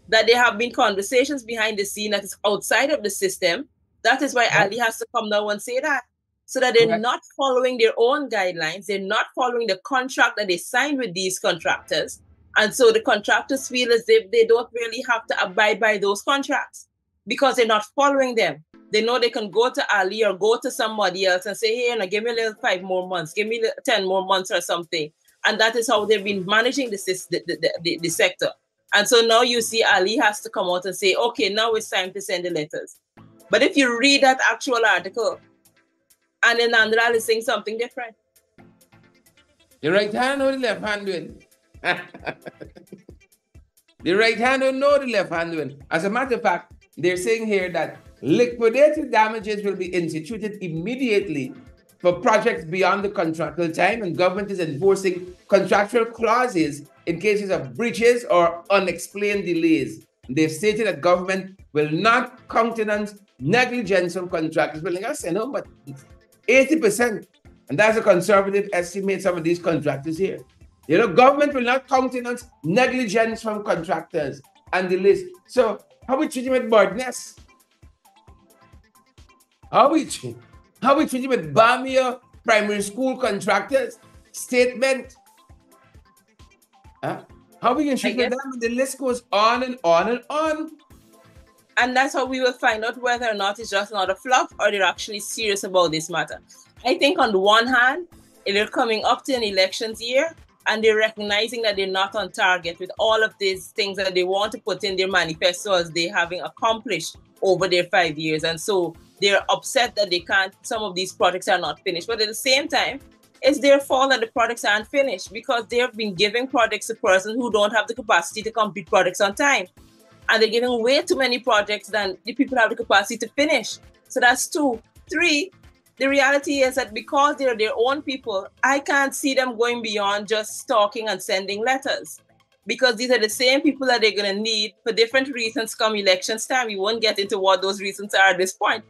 that there have been conversations behind the scene that is outside of the system. That is why Ali has to come now and say that. So that they're not following their own guidelines, they're not following the contract that they signed with these contractors. And so the contractors feel as if they don't really have to abide by those contracts because they're not following them. They know they can go to Ali or go to somebody else and say, hey, now give me a little five more months, give me 10 more months or something. And that is how they've been managing the, the, the, the, the sector. And so now you see Ali has to come out and say, okay, now it's time to send the letters. But if you read that actual article, and then Nandlall is saying something different. The right hand or the left hand doing? *laughs* the right hand don't know the left hand. As a matter of fact, they're saying here that liquidated damages will be instituted immediately for projects beyond the contractual time, and government is enforcing contractual clauses in cases of breaches or unexplained delays. They've stated that government will not countenance negligence from contractors. Well, I say no, but 80%. And that's a conservative estimate, some of these contractors here. You know, government will not countenance negligence from contractors and the list. So how we treat with Birdness? How we treat how we treat with Bamia primary school contractors? Statement. Huh? How we can treat them? The list goes on and on and on. And that's how we will find out whether or not it's just not a fluff or they're actually serious about this matter. I think on the one hand, if they're coming up to an elections year and they're recognizing that they're not on target with all of these things that they want to put in their manifesto as they having accomplished over their five years. And so they're upset that they can't, some of these projects are not finished. But at the same time, it's their fault that the products aren't finished because they've been giving products to persons who don't have the capacity to complete products on time. And they're giving way too many projects than the people have the capacity to finish. So that's two. Three, the reality is that because they're their own people, I can't see them going beyond just talking and sending letters. because these are the same people that they're going to need for different reasons come elections time. We won't get into what those reasons are at this point.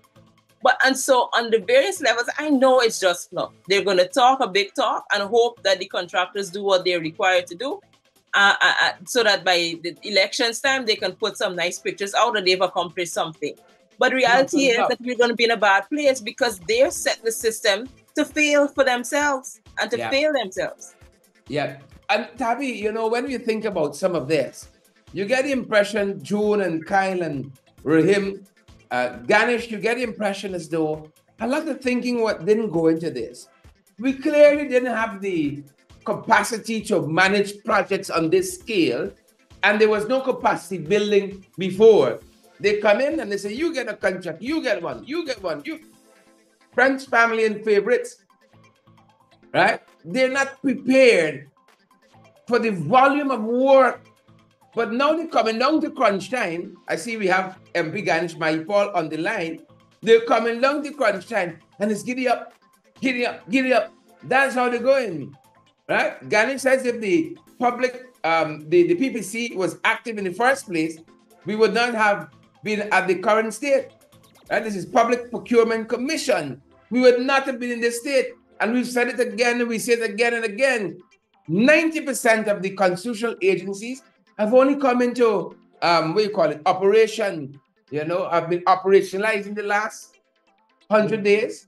But and so on the various levels, I know it's just fluff. They're going to talk a big talk and hope that the contractors do what they're required to do, uh, uh, uh, so that by the elections time they can put some nice pictures out that they've accomplished something. But reality is that we're going to be in a bad place because they've set the system to fail for themselves and to yeah. fail themselves. Yeah. And Tabby, you know, when you think about some of this, you get the impression June and Kyle and Rahim uh, Ganesh, you get the impression as though a lot of thinking what didn't go into this. We clearly didn't have the capacity to manage projects on this scale, and there was no capacity building before. They come in and they say, You get a contract, you get one, you get one, you friends, family, and favorites. Right? They're not prepared for the volume of work but now they're coming down to crunch time. I see we have MP Ganesh Mahipal on the line. They're coming down to crunch time and it's giddy up, giddy up, giddy up. That's how they're going. Right? Ganesh says if the public, um, the, the PPC was active in the first place, we would not have been at the current state. Right? This is Public Procurement Commission. We would not have been in this state. And we've said it again and we say it again and again. 90% of the constitutional agencies have only come into um, what you call it, operation. You know, I've been operationalized in the last hundred days.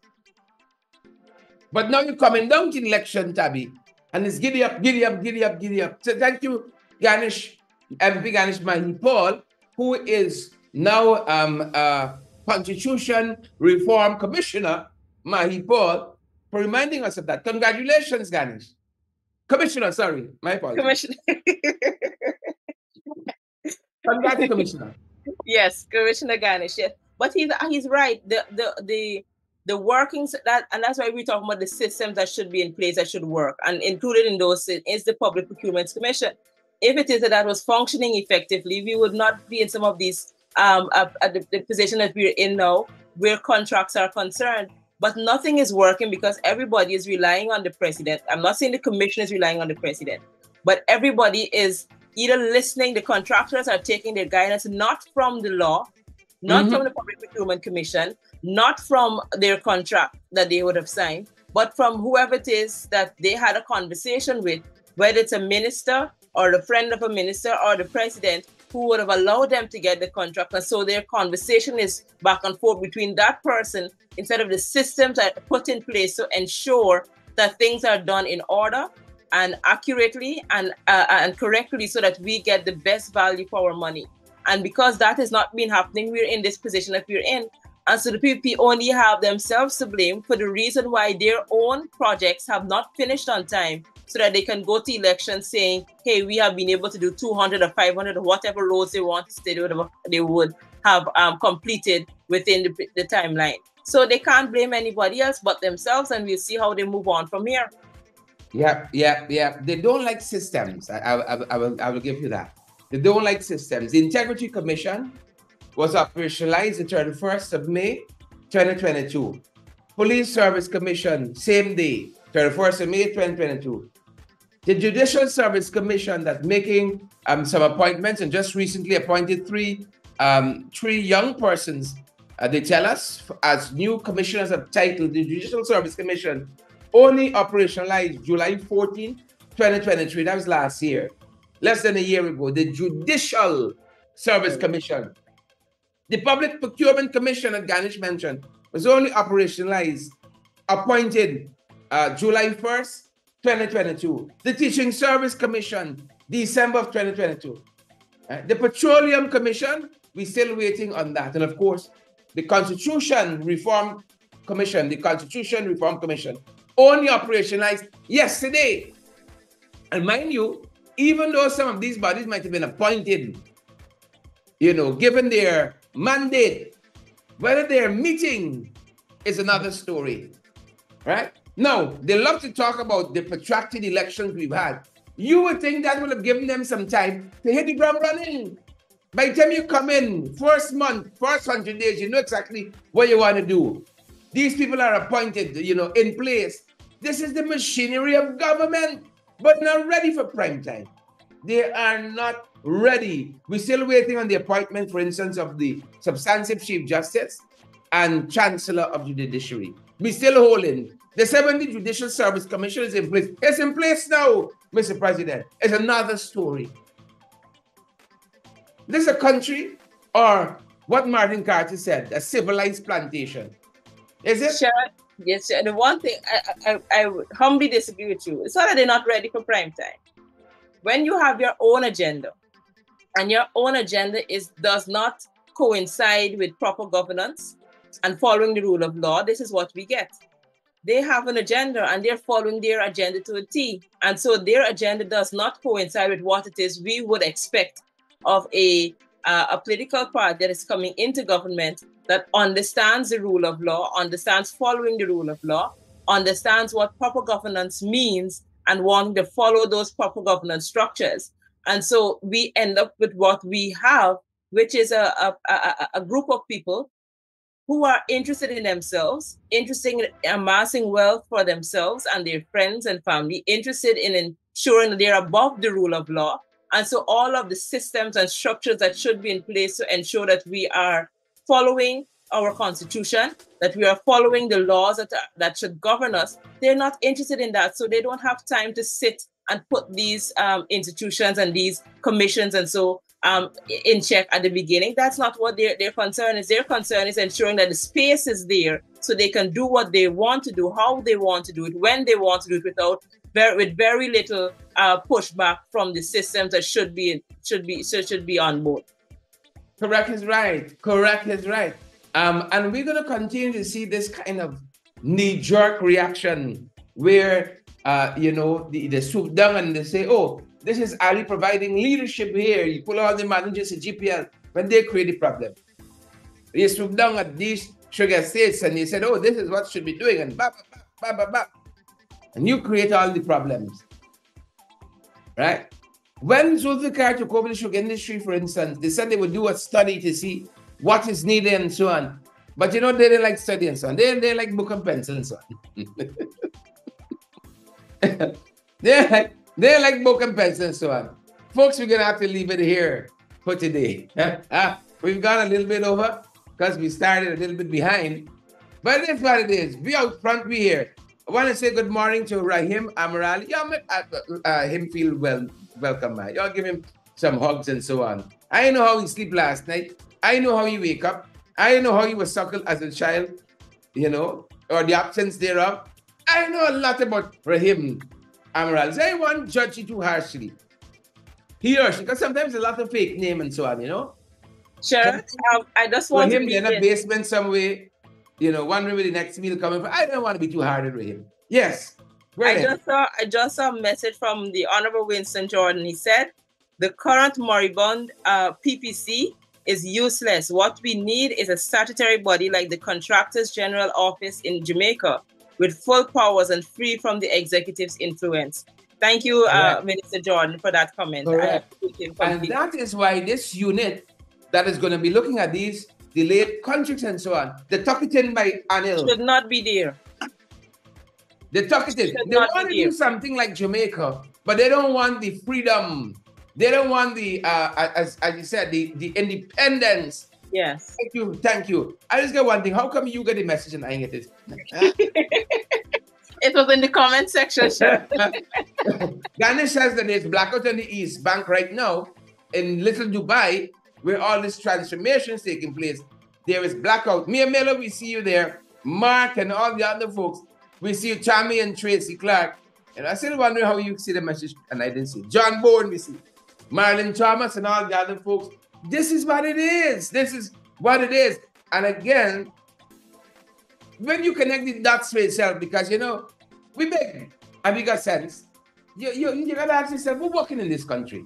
But now you're coming down to election, Tabby, and it's giddy up, giddy up, giddy up, giddy up. So thank you, Ganesh, MP Ganesh Mahipal, who is now um, uh, Constitution Reform Commissioner, Mahipal, for reminding us of that. Congratulations, Ganesh. Commissioner, sorry, my apologies. Commissioner. *laughs* Congrats, Commissioner. Yes, Commissioner Ganesh. Yes. But he's he's right. The the the the workings that and that's why we're talking about the systems that should be in place that should work. And included in those is the Public Procurement Commission. If it is that that was functioning effectively, we would not be in some of these um at, at the, the position that we're in now, where contracts are concerned. But nothing is working because everybody is relying on the president. I'm not saying the commission is relying on the president, but everybody is either listening, the contractors are taking their guidance not from the law, not mm-hmm. from the Public Procurement Commission, not from their contract that they would have signed, but from whoever it is that they had a conversation with, whether it's a minister or the friend of a minister or the president who would have allowed them to get the contract. And so their conversation is back and forth between that person instead of the systems that put in place to ensure that things are done in order and accurately and uh, and correctly so that we get the best value for our money. And because that has not been happening, we're in this position that we're in. And so the people only have themselves to blame for the reason why their own projects have not finished on time so that they can go to elections saying, hey, we have been able to do 200 or 500 or whatever roads they want to say they would have um, completed within the, the timeline. So they can't blame anybody else but themselves, and we'll see how they move on from here. Yeah, yeah, yeah. They don't like systems. I, I, I, I, will, I will give you that. They don't like systems. The Integrity Commission was operationalized the 31st of May, 2022. Police Service Commission, same day, 31st of May, 2022. The Judicial Service Commission that's making um, some appointments and just recently appointed three um, three young persons. Uh, they tell us as new commissioners of title, the Judicial Service Commission only operationalized July 14, 2023. That was last year, less than a year ago. The Judicial Service Commission. The Public Procurement Commission that Ganesh mentioned was only operationalized, appointed uh, July 1st, 2022. The Teaching Service Commission, December of 2022. Uh, the Petroleum Commission, we're still waiting on that. And of course, the Constitution Reform Commission, the Constitution Reform Commission, only operationalized yesterday. And mind you, even though some of these bodies might have been appointed, you know, given their mandate, whether they're meeting is another story, right? Now, they love to talk about the protracted elections we've had. You would think that would have given them some time to hit the ground running. By the time you come in, first month, first 100 days, you know exactly what you want to do. These people are appointed, you know, in place. This is the machinery of government, but not ready for prime time. They are not ready. We're still waiting on the appointment, for instance, of the substantive Chief Justice and Chancellor of the Judiciary. We're still holding. The 70 Judicial Service Commission is in place. It's in place now, Mr. President. It's another story. This is a country, or what Martin Carter said, a civilized plantation. Is it? Sure. Yes, sir. The one thing I, I, I humbly disagree with you. It's not that they're not ready for prime time. When you have your own agenda, and your own agenda is does not coincide with proper governance and following the rule of law, this is what we get. They have an agenda and they're following their agenda to a T. And so their agenda does not coincide with what it is we would expect of a, uh, a political party that is coming into government that understands the rule of law, understands following the rule of law, understands what proper governance means, and wanting to follow those proper governance structures. And so we end up with what we have, which is a, a, a, a group of people who are interested in themselves, interested in amassing wealth for themselves and their friends and family, interested in ensuring that they're above the rule of law. And so all of the systems and structures that should be in place to ensure that we are following our constitution, that we are following the laws that, are, that should govern us, they're not interested in that. So they don't have time to sit and put these um, institutions and these commissions and so um, in check at the beginning. That's not what their, their concern is. Their concern is ensuring that the space is there so they can do what they want to do, how they want to do it, when they want to do it without very, with very little uh, pushback from the systems that should be should be should should be on board. Correct is right. Correct is right. Um, and we're going to continue to see this kind of knee-jerk reaction where, uh, you know, they, they swoop down and they say, oh, this is Ali providing leadership here. You pull all the managers in GPL when they create the problem. They swoop down at these sugar states and they said, oh, this is what should be doing, and ba, ba, ba, ba, ba. And you create all the problems. Right? When Zulfikar took over the sugar industry, for instance, they said they would do a study to see what is needed and so on. But you know, they didn't like study and so on. They, they like book and pencil and so on. *laughs* they like they like and pencil and so on. Folks, we're gonna have to leave it here for today. *laughs* We've gone a little bit over because we started a little bit behind. But that's what it is. Be out front, be here. I want to say good morning to Rahim Amaral. Y'all make uh, uh, him feel well, welcome, man. Y'all give him some hugs and so on. I know how he sleep last night. I know how he wake up. I know how he was suckled as a child, you know, or the absence thereof. I know a lot about Rahim Amaral. I won't judge you too harshly. He or she, because sometimes a lot of fake name and so on, you know. Sure. Um, I just want him in a basement somewhere, you know, wondering where the next meal coming from. I don't want to be too hard with him. Yes. I just saw I just saw a message from the Honorable Winston Jordan. He said the current moribund uh, PPC is useless. What we need is a statutory body like the Contractors General Office in Jamaica with full powers and free from the executive's influence. Thank you, uh, Minister Jordan, for that comment. And that is why this unit that is going to be looking at these delayed contracts and so on, the talking by Anil should not be there. The talkative. They want to do something like Jamaica, but they don't want the freedom they don't want the, uh, as, as you said, the, the independence. Yes. Thank you. Thank you. I just get one thing. How come you get the message and I get it? *laughs* it was in the comment section. *laughs* *laughs* Ganesh says that there's blackout on the East Bank right now in Little Dubai, where all this transformation is taking place. There is blackout. Mia Miller, we see you there. Mark and all the other folks. We see you, Tammy and Tracy Clark. And I still wonder how you see the message, and I didn't see. John Bourne, we see. Marilyn Thomas and all the other folks. This is what it is. This is what it is. And again, when you connect the dots for yourself, because you know, we and we got sense. You, you, you gotta ask yourself, who's working in this country?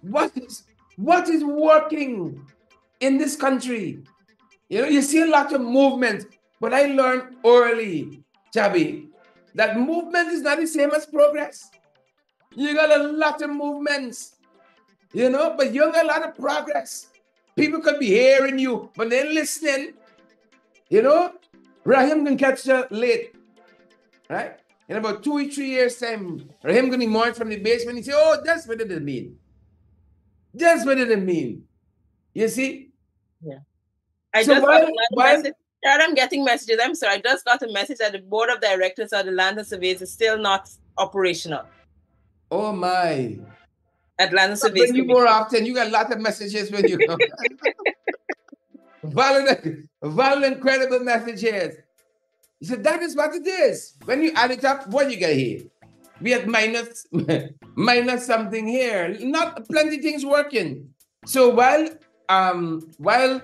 What is what is working in this country? You know, you see a lot of movement, but I learned early, Tabby, that movement is not the same as progress. You got a lot of movements you know, but you got a lot of progress. People could be hearing you, but they're listening. You know, Rahim can catch you late, right? in about two or three years' time, Rahim going to emerge from the basement, he say, oh, that's what it mean. That's what it mean. You see? Yeah. I so just got while, message. I'm getting messages. I'm sorry. I just got a message that the board of directors of the land and surveys is still not operational. Oh my. Atlanta surveys. you more often. You got a lot of messages when you come. valid, valid, incredible messages. He said, that is what it is. When you add it up, what you get here? We had minus, *laughs* minus something here. Not plenty things working. So while um while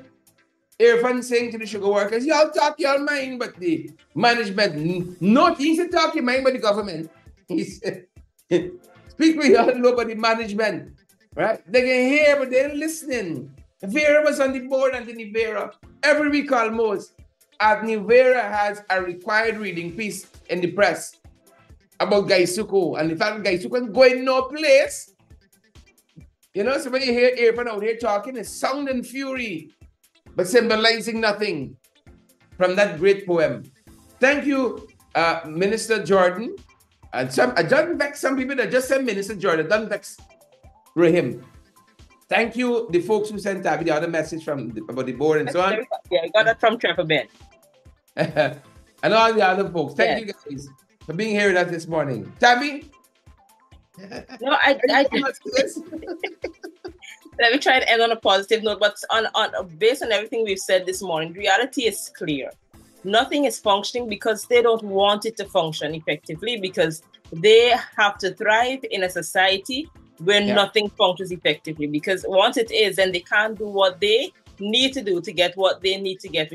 Irfaan saying to the sugar workers, y'all talk your mind, but the management not easy talk your mind, but the government. *laughs* He said, y'all *laughs* nobody management. Right? They can hear, but they're listening. Vieira was on the board, Anthony Vieira, every week almost. Anthony Vieira has a required reading piece in the press about GuySuCo and the fact that GuySuCo is going no place. You know, so when you hear Irfaan out here talking, it's sound and fury, but symbolizing nothing from that great poem. Thank you, uh, Minister Jordan. And some, I don't vex some people that just said Minister Jordan, don't vex Rahim. Thank you, the folks who sent Tabby the other message from the, about the board and so on. *laughs* Yeah, I got that from Trevor Ben. *laughs* and all the other folks. Thank you guys for being here with us this morning. Tabby? No, I, I, *laughs* let me try to end on a positive note, but on, on based on everything we've said this morning, reality is clear. Nothing is functioning because they don't want it to function effectively because they have to thrive in a society where yeah. nothing functions effectively. Because once it is, then they can't do what they need to do to get what they need to get,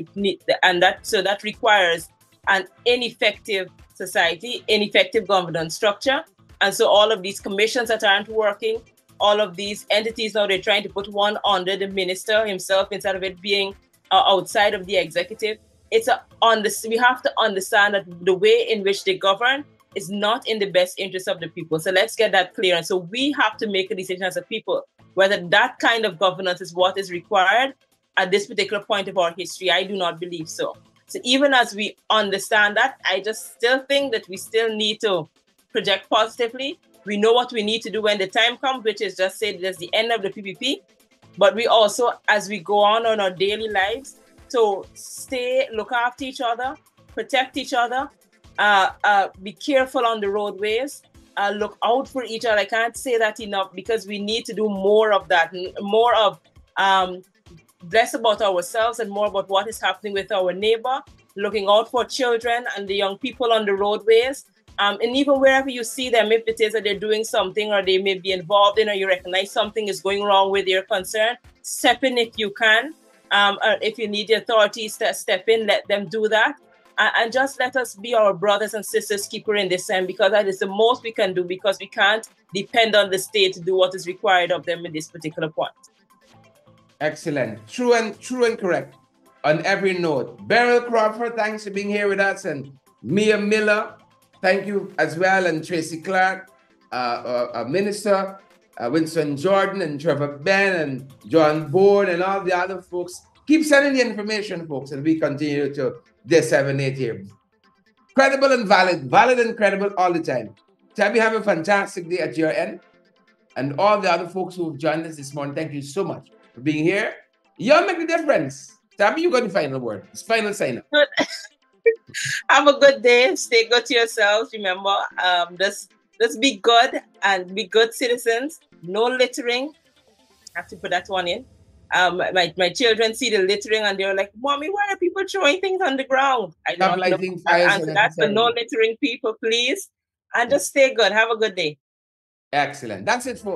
and that so that requires an ineffective society, ineffective governance structure, and so all of these commissions that aren't working, all of these entities now they're trying to put one under the minister himself instead of it being uh, outside of the executive. It's a on this we have to understand that the way in which they govern is not in the best interest of the people. So let's get that clear. And so we have to make a decision as a people whether that kind of governance is what is required at this particular point of our history. I do not believe so. So even as we understand that, I just still think that we still need to project positively. We know what we need to do when the time comes, which is just say there's the end of the PPP. But we also, as we go on on our daily lives, to stay, look after each other, protect each other, uh, uh, be careful on the roadways, uh, look out for each other. I can't say that enough because we need to do more of that, more of um, less about ourselves and more about what is happening with our neighbor, looking out for children and the young people on the roadways. Um, and even wherever you see them, if it is that they're doing something or they may be involved in or you recognize something is going wrong with your concern, step in if you can. Um, if you need the authorities to step in, let them do that. And, just let us be our brothers and sisters keeper in this end because that is the most we can do because we can't depend on the state to do what is required of them in this particular point. Excellent. True and true and correct on every note. Beryl Crawford, thanks for being here with us. And Mia Miller, thank you as well. And Tracy Clark, uh, uh, uh Minister, uh, Winston Jordan, and Trevor Ben, and John Bourne and all the other folks. Keep sending the information, folks, and we continue to disseminate here. Credible and valid, valid and credible all the time. Tabby, have a fantastic day at your end. And all the other folks who've joined us this morning, thank you so much for being here. Y'all make the difference. Tabby, you got the final word. It's final sign up. *laughs* Have a good day. Stay good to yourselves. Remember, um, just just be good and be good citizens. No littering. I have to put that one in. Um, my, my children see the littering and they're like, "Mommy, why are people throwing things on the ground?" I don't lighting fires. Answer that, but no littering, people, please, and just stay good. Have a good day. Excellent. That's it for.